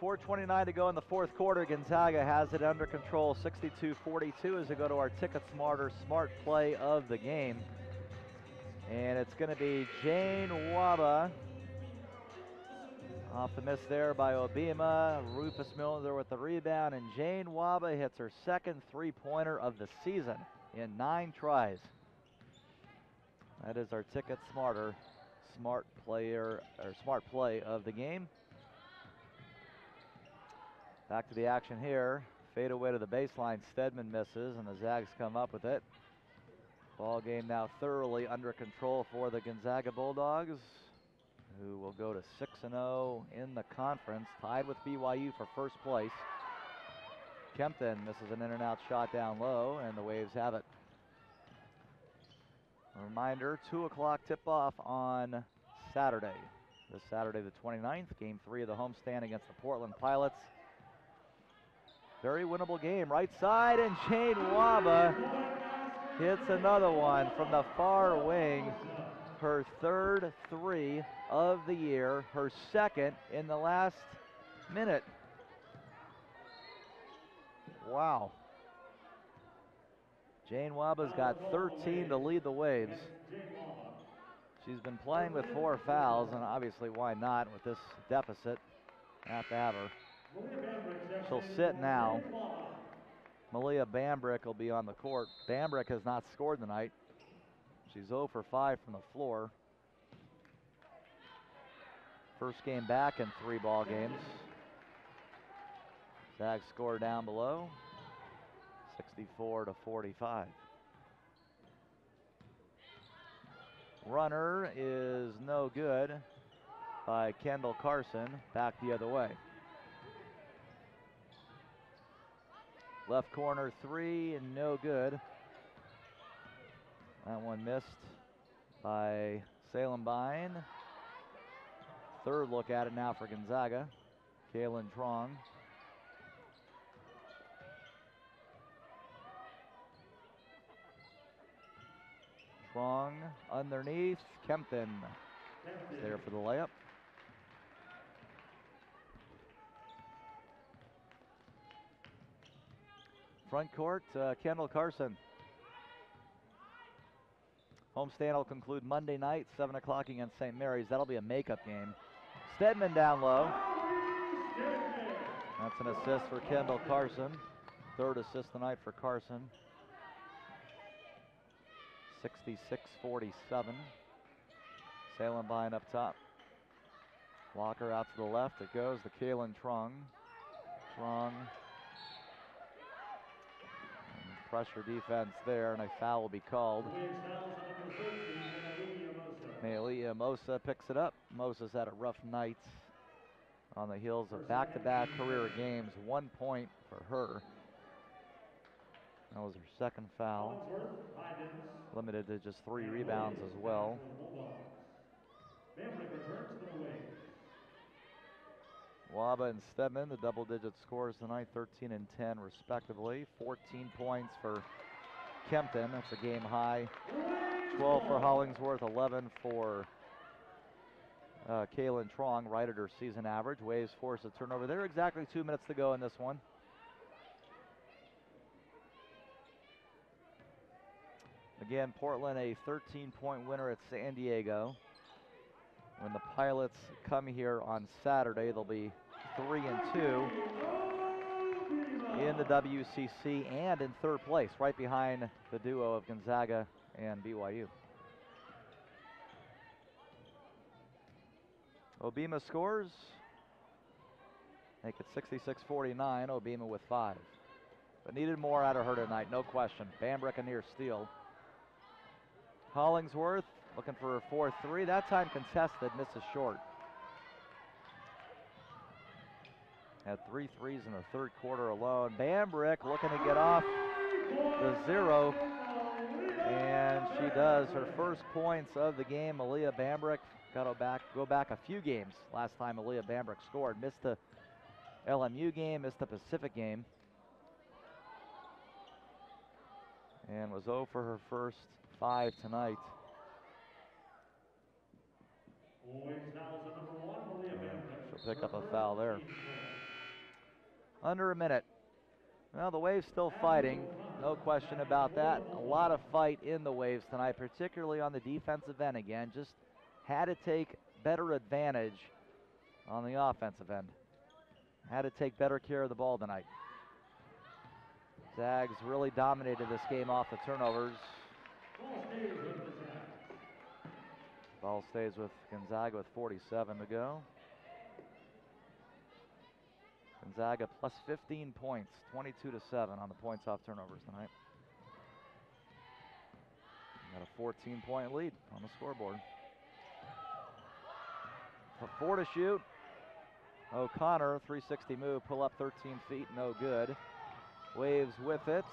Four twenty-nine to go in the fourth quarter. Gonzaga has it under control, 62-42 as they go to our Ticket Smarter Smart Play of the game. And it's going to be Jane Waba off the miss there by Obima. Rufus Miller with the rebound, and Jane Waba hits her second three-pointer of the season in nine tries. That is our Ticket Smarter Smart Player or Smart Play of the game. Back to the action here. Fade away to the baseline. Stedman misses, and the Zags come up with it. Ball game now thoroughly under control for the Gonzaga Bulldogs, who will go to 6 0 in the conference, tied with BYU for first place. Kempton misses an in and out shot down low, and the Waves have it. Reminder 2 o'clock tip off on Saturday. This Saturday, the 29th, game three of the homestand against the Portland Pilots. Very winnable game. Right side, and Jane Waba hits another one from the far wing. Her third three of the year, her second in the last minute. Wow. Jane Waba's got 13 to lead the Waves. She's been playing with four fouls, and obviously, why not with this deficit? Have to have her. She'll sit now. Malia Bambrick will be on the court. Bambrick has not scored tonight. She's 0 for 5 from the floor. First game back in three ball games. Zags score down below. 64 to 45. Runner is no good by Kendall Carson. Back the other way. Left corner three and no good. That one missed by Salenbien. Third look at it now for Gonzaga. Kaylynne Truong. Truong underneath. Kempton there for the layup. Front court, uh, Kendall Carson. Homestand will conclude Monday night, 7 o'clock against St. Mary's. That'll be a makeup game. Stedman down low. That's an assist for Kendall Carson. Third assist tonight for Carson. 66 47. Salenbien up top. Walker out to the left. It goes to Kaylynne Truong. Truong. Pressure defense there, and a foul will be called. Malia Mosa picks it up. Mosa's had a rough night on the heels of back to back career games. One point for her. That was her second foul. Limited to just three rebounds as well. Waba and Stedman, the double digit scores tonight, 13 and 10 respectively. 14 points for Kempton, that's a game high. 12 for Hollingsworth, 11 for uh, Kaylynne Truong, right at her season average. Waves force a turnover. There are exactly two minutes to go in this one. Again, Portland a 13 point winner at San Diego. When the Pilots come here on Saturday, they'll be 3 and 2 in the WCC and in third place, right behind the duo of Gonzaga and BYU. Obima scores. Make it 66 49. Obima with five. But needed more out of her tonight, no question. Bambrick a near steal. Hollingsworth looking for a 4 3. That time contested, misses short. Had three threes in the third quarter alone. Bambrick looking to get off the zero. And she does her first points of the game. Malia Bambrick got to back, go back a few games. Last time Malia Bambrick scored. Missed the LMU game, missed the Pacific game. And was 0 for her first five tonight. She'll pick up a foul there. Under a minute. Well, the Waves still fighting, no question about that. A lot of fight in the Waves tonight, particularly on the defensive end again. Just had to take better advantage on the offensive end. Had to take better care of the ball tonight. Zags really dominated this game off the turnovers. Ball stays with Gonzaga with 47 to go. Gonzaga plus 15 points, 22 to 7 on the points off turnovers tonight. Got a 14 point lead on the scoreboard. For four to shoot. O'Connor, 360 move, pull up 13 feet, no good. Waves with it.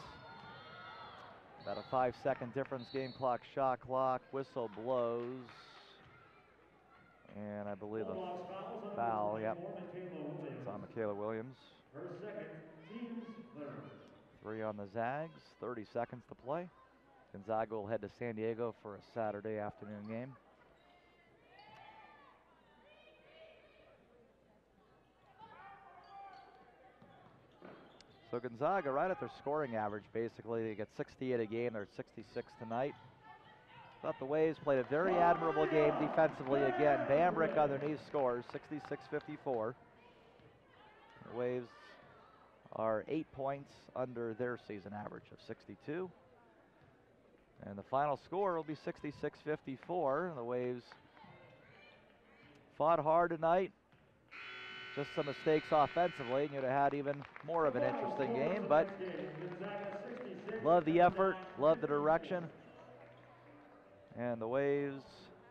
About a five second difference, game clock, shot clock, whistle blows. And I believe a foul, yep. It's on McKayla Williams. Three on the Zags, 30 seconds to play. Gonzaga will head to San Diego for a Saturday afternoon game. So Gonzaga right at their scoring average, basically. They get 68 a game. They're 66 tonight. Thought the Waves played a very admirable game defensively again. Bambrick underneath scores 66-54. The Waves are eight points under their season average of 62. And the final score will be 66-54. The Waves fought hard tonight. Just some mistakes offensively, and you'd have had even more of an interesting game. But love the effort, love the direction. And the Waves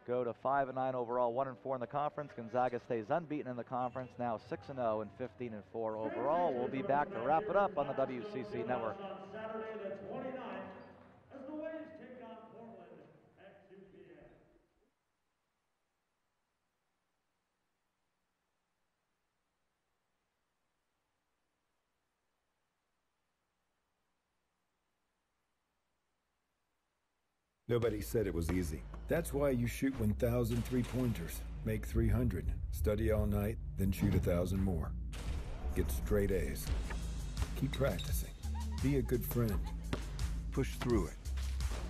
go to 5 and 9 overall, 1 and 4 in the conference. Gonzaga stays unbeaten in the conference, now 6 and 0 and 15 and 4 overall. We'll be back to wrap it up on the WCC network. On Saturday the 29th, as the Waves take on Portland at 2 p.m. Nobody said it was easy. That's why you shoot 1,000 three pointers, make 300, study all night, then shoot thousand more. Get straight A's. Keep practicing. Be a good friend. Push through it.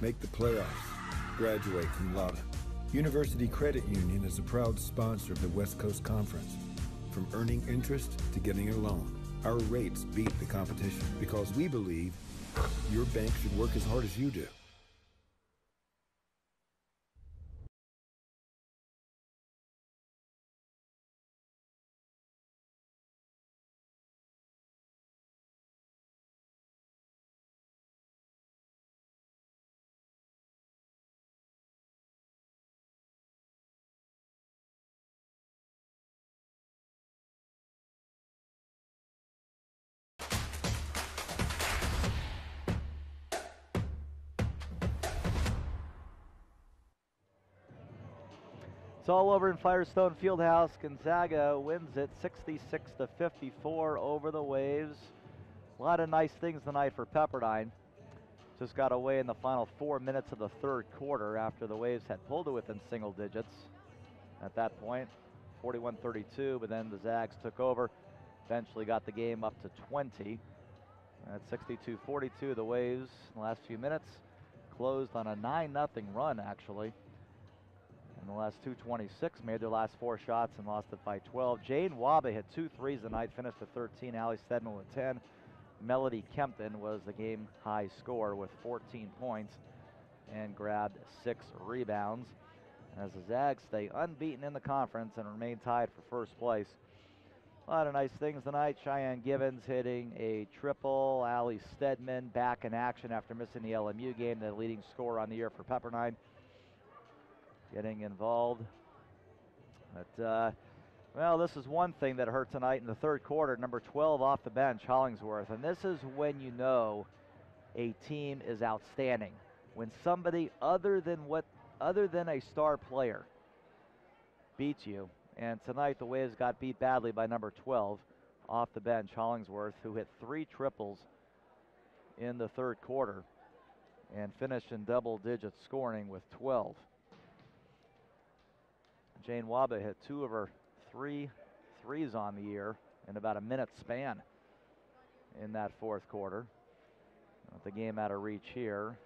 Make the playoffs. Graduate from laude. University Credit Union is a proud sponsor of the West Coast Conference. From earning interest to getting a loan, our rates beat the competition because we believe your bank should work as hard as you do. It's all over in Firestone Fieldhouse. Gonzaga wins it 66 to 54 over the Waves. A lot of nice things tonight for Pepperdine. Just got away in the final four minutes of the third quarter after the Waves had pulled it within single digits at that point, 41 32, but then the Zags took over. Eventually got the game up to 20. At 62 42, the Waves, in the last few minutes, closed on a 9 0 run, actually. In the last 226, made their last four shots and lost it by 12. Jane Wabe had two threes tonight, finished with 13. Ali Stedman with 10. Melody Kempton was the game high scorer with 14 points and grabbed six rebounds. As the Zags stay unbeaten in the conference and remain tied for first place. A lot of nice things tonight. Cheyenne Givens hitting a triple. Ali Stedman back in action after missing the LMU game, the leading scorer on the year for Pepperdine getting involved. But, uh, well, this is one thing that hurt tonight in the third quarter. Number 12 off the bench, Hollingsworth. And this is when you know a team is outstanding. When somebody other than what other than a star player beats you. And tonight the Waves got beat badly by number 12 off the bench, Hollingsworth, who hit three triples in the third quarter and finished in double digit scoring with 12. Jane Wabe hit two of her three threes on the year in about a minute span in that fourth quarter. With the game out of reach here,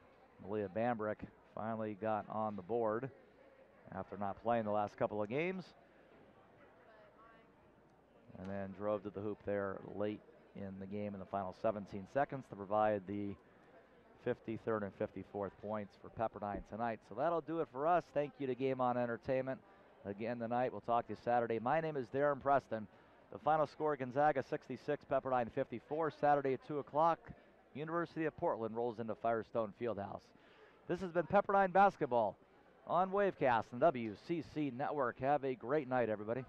Malia Bambrick finally got on the board after not playing the last couple of games. And then drove to the hoop there late in the game in the final 17 seconds to provide the 53rd and 54th points for Pepperdine tonight. So that'll do it for us. Thank you to Game On Entertainment again tonight. We'll talk to you Saturday. My name is Darren Preston. The final score Gonzaga 66, Pepperdine 54. Saturday at 2 o'clock, University of Portland rolls into Firestone Fieldhouse. This has been Pepperdine Basketball on Wavecast and WCC Network. Have a great night, everybody.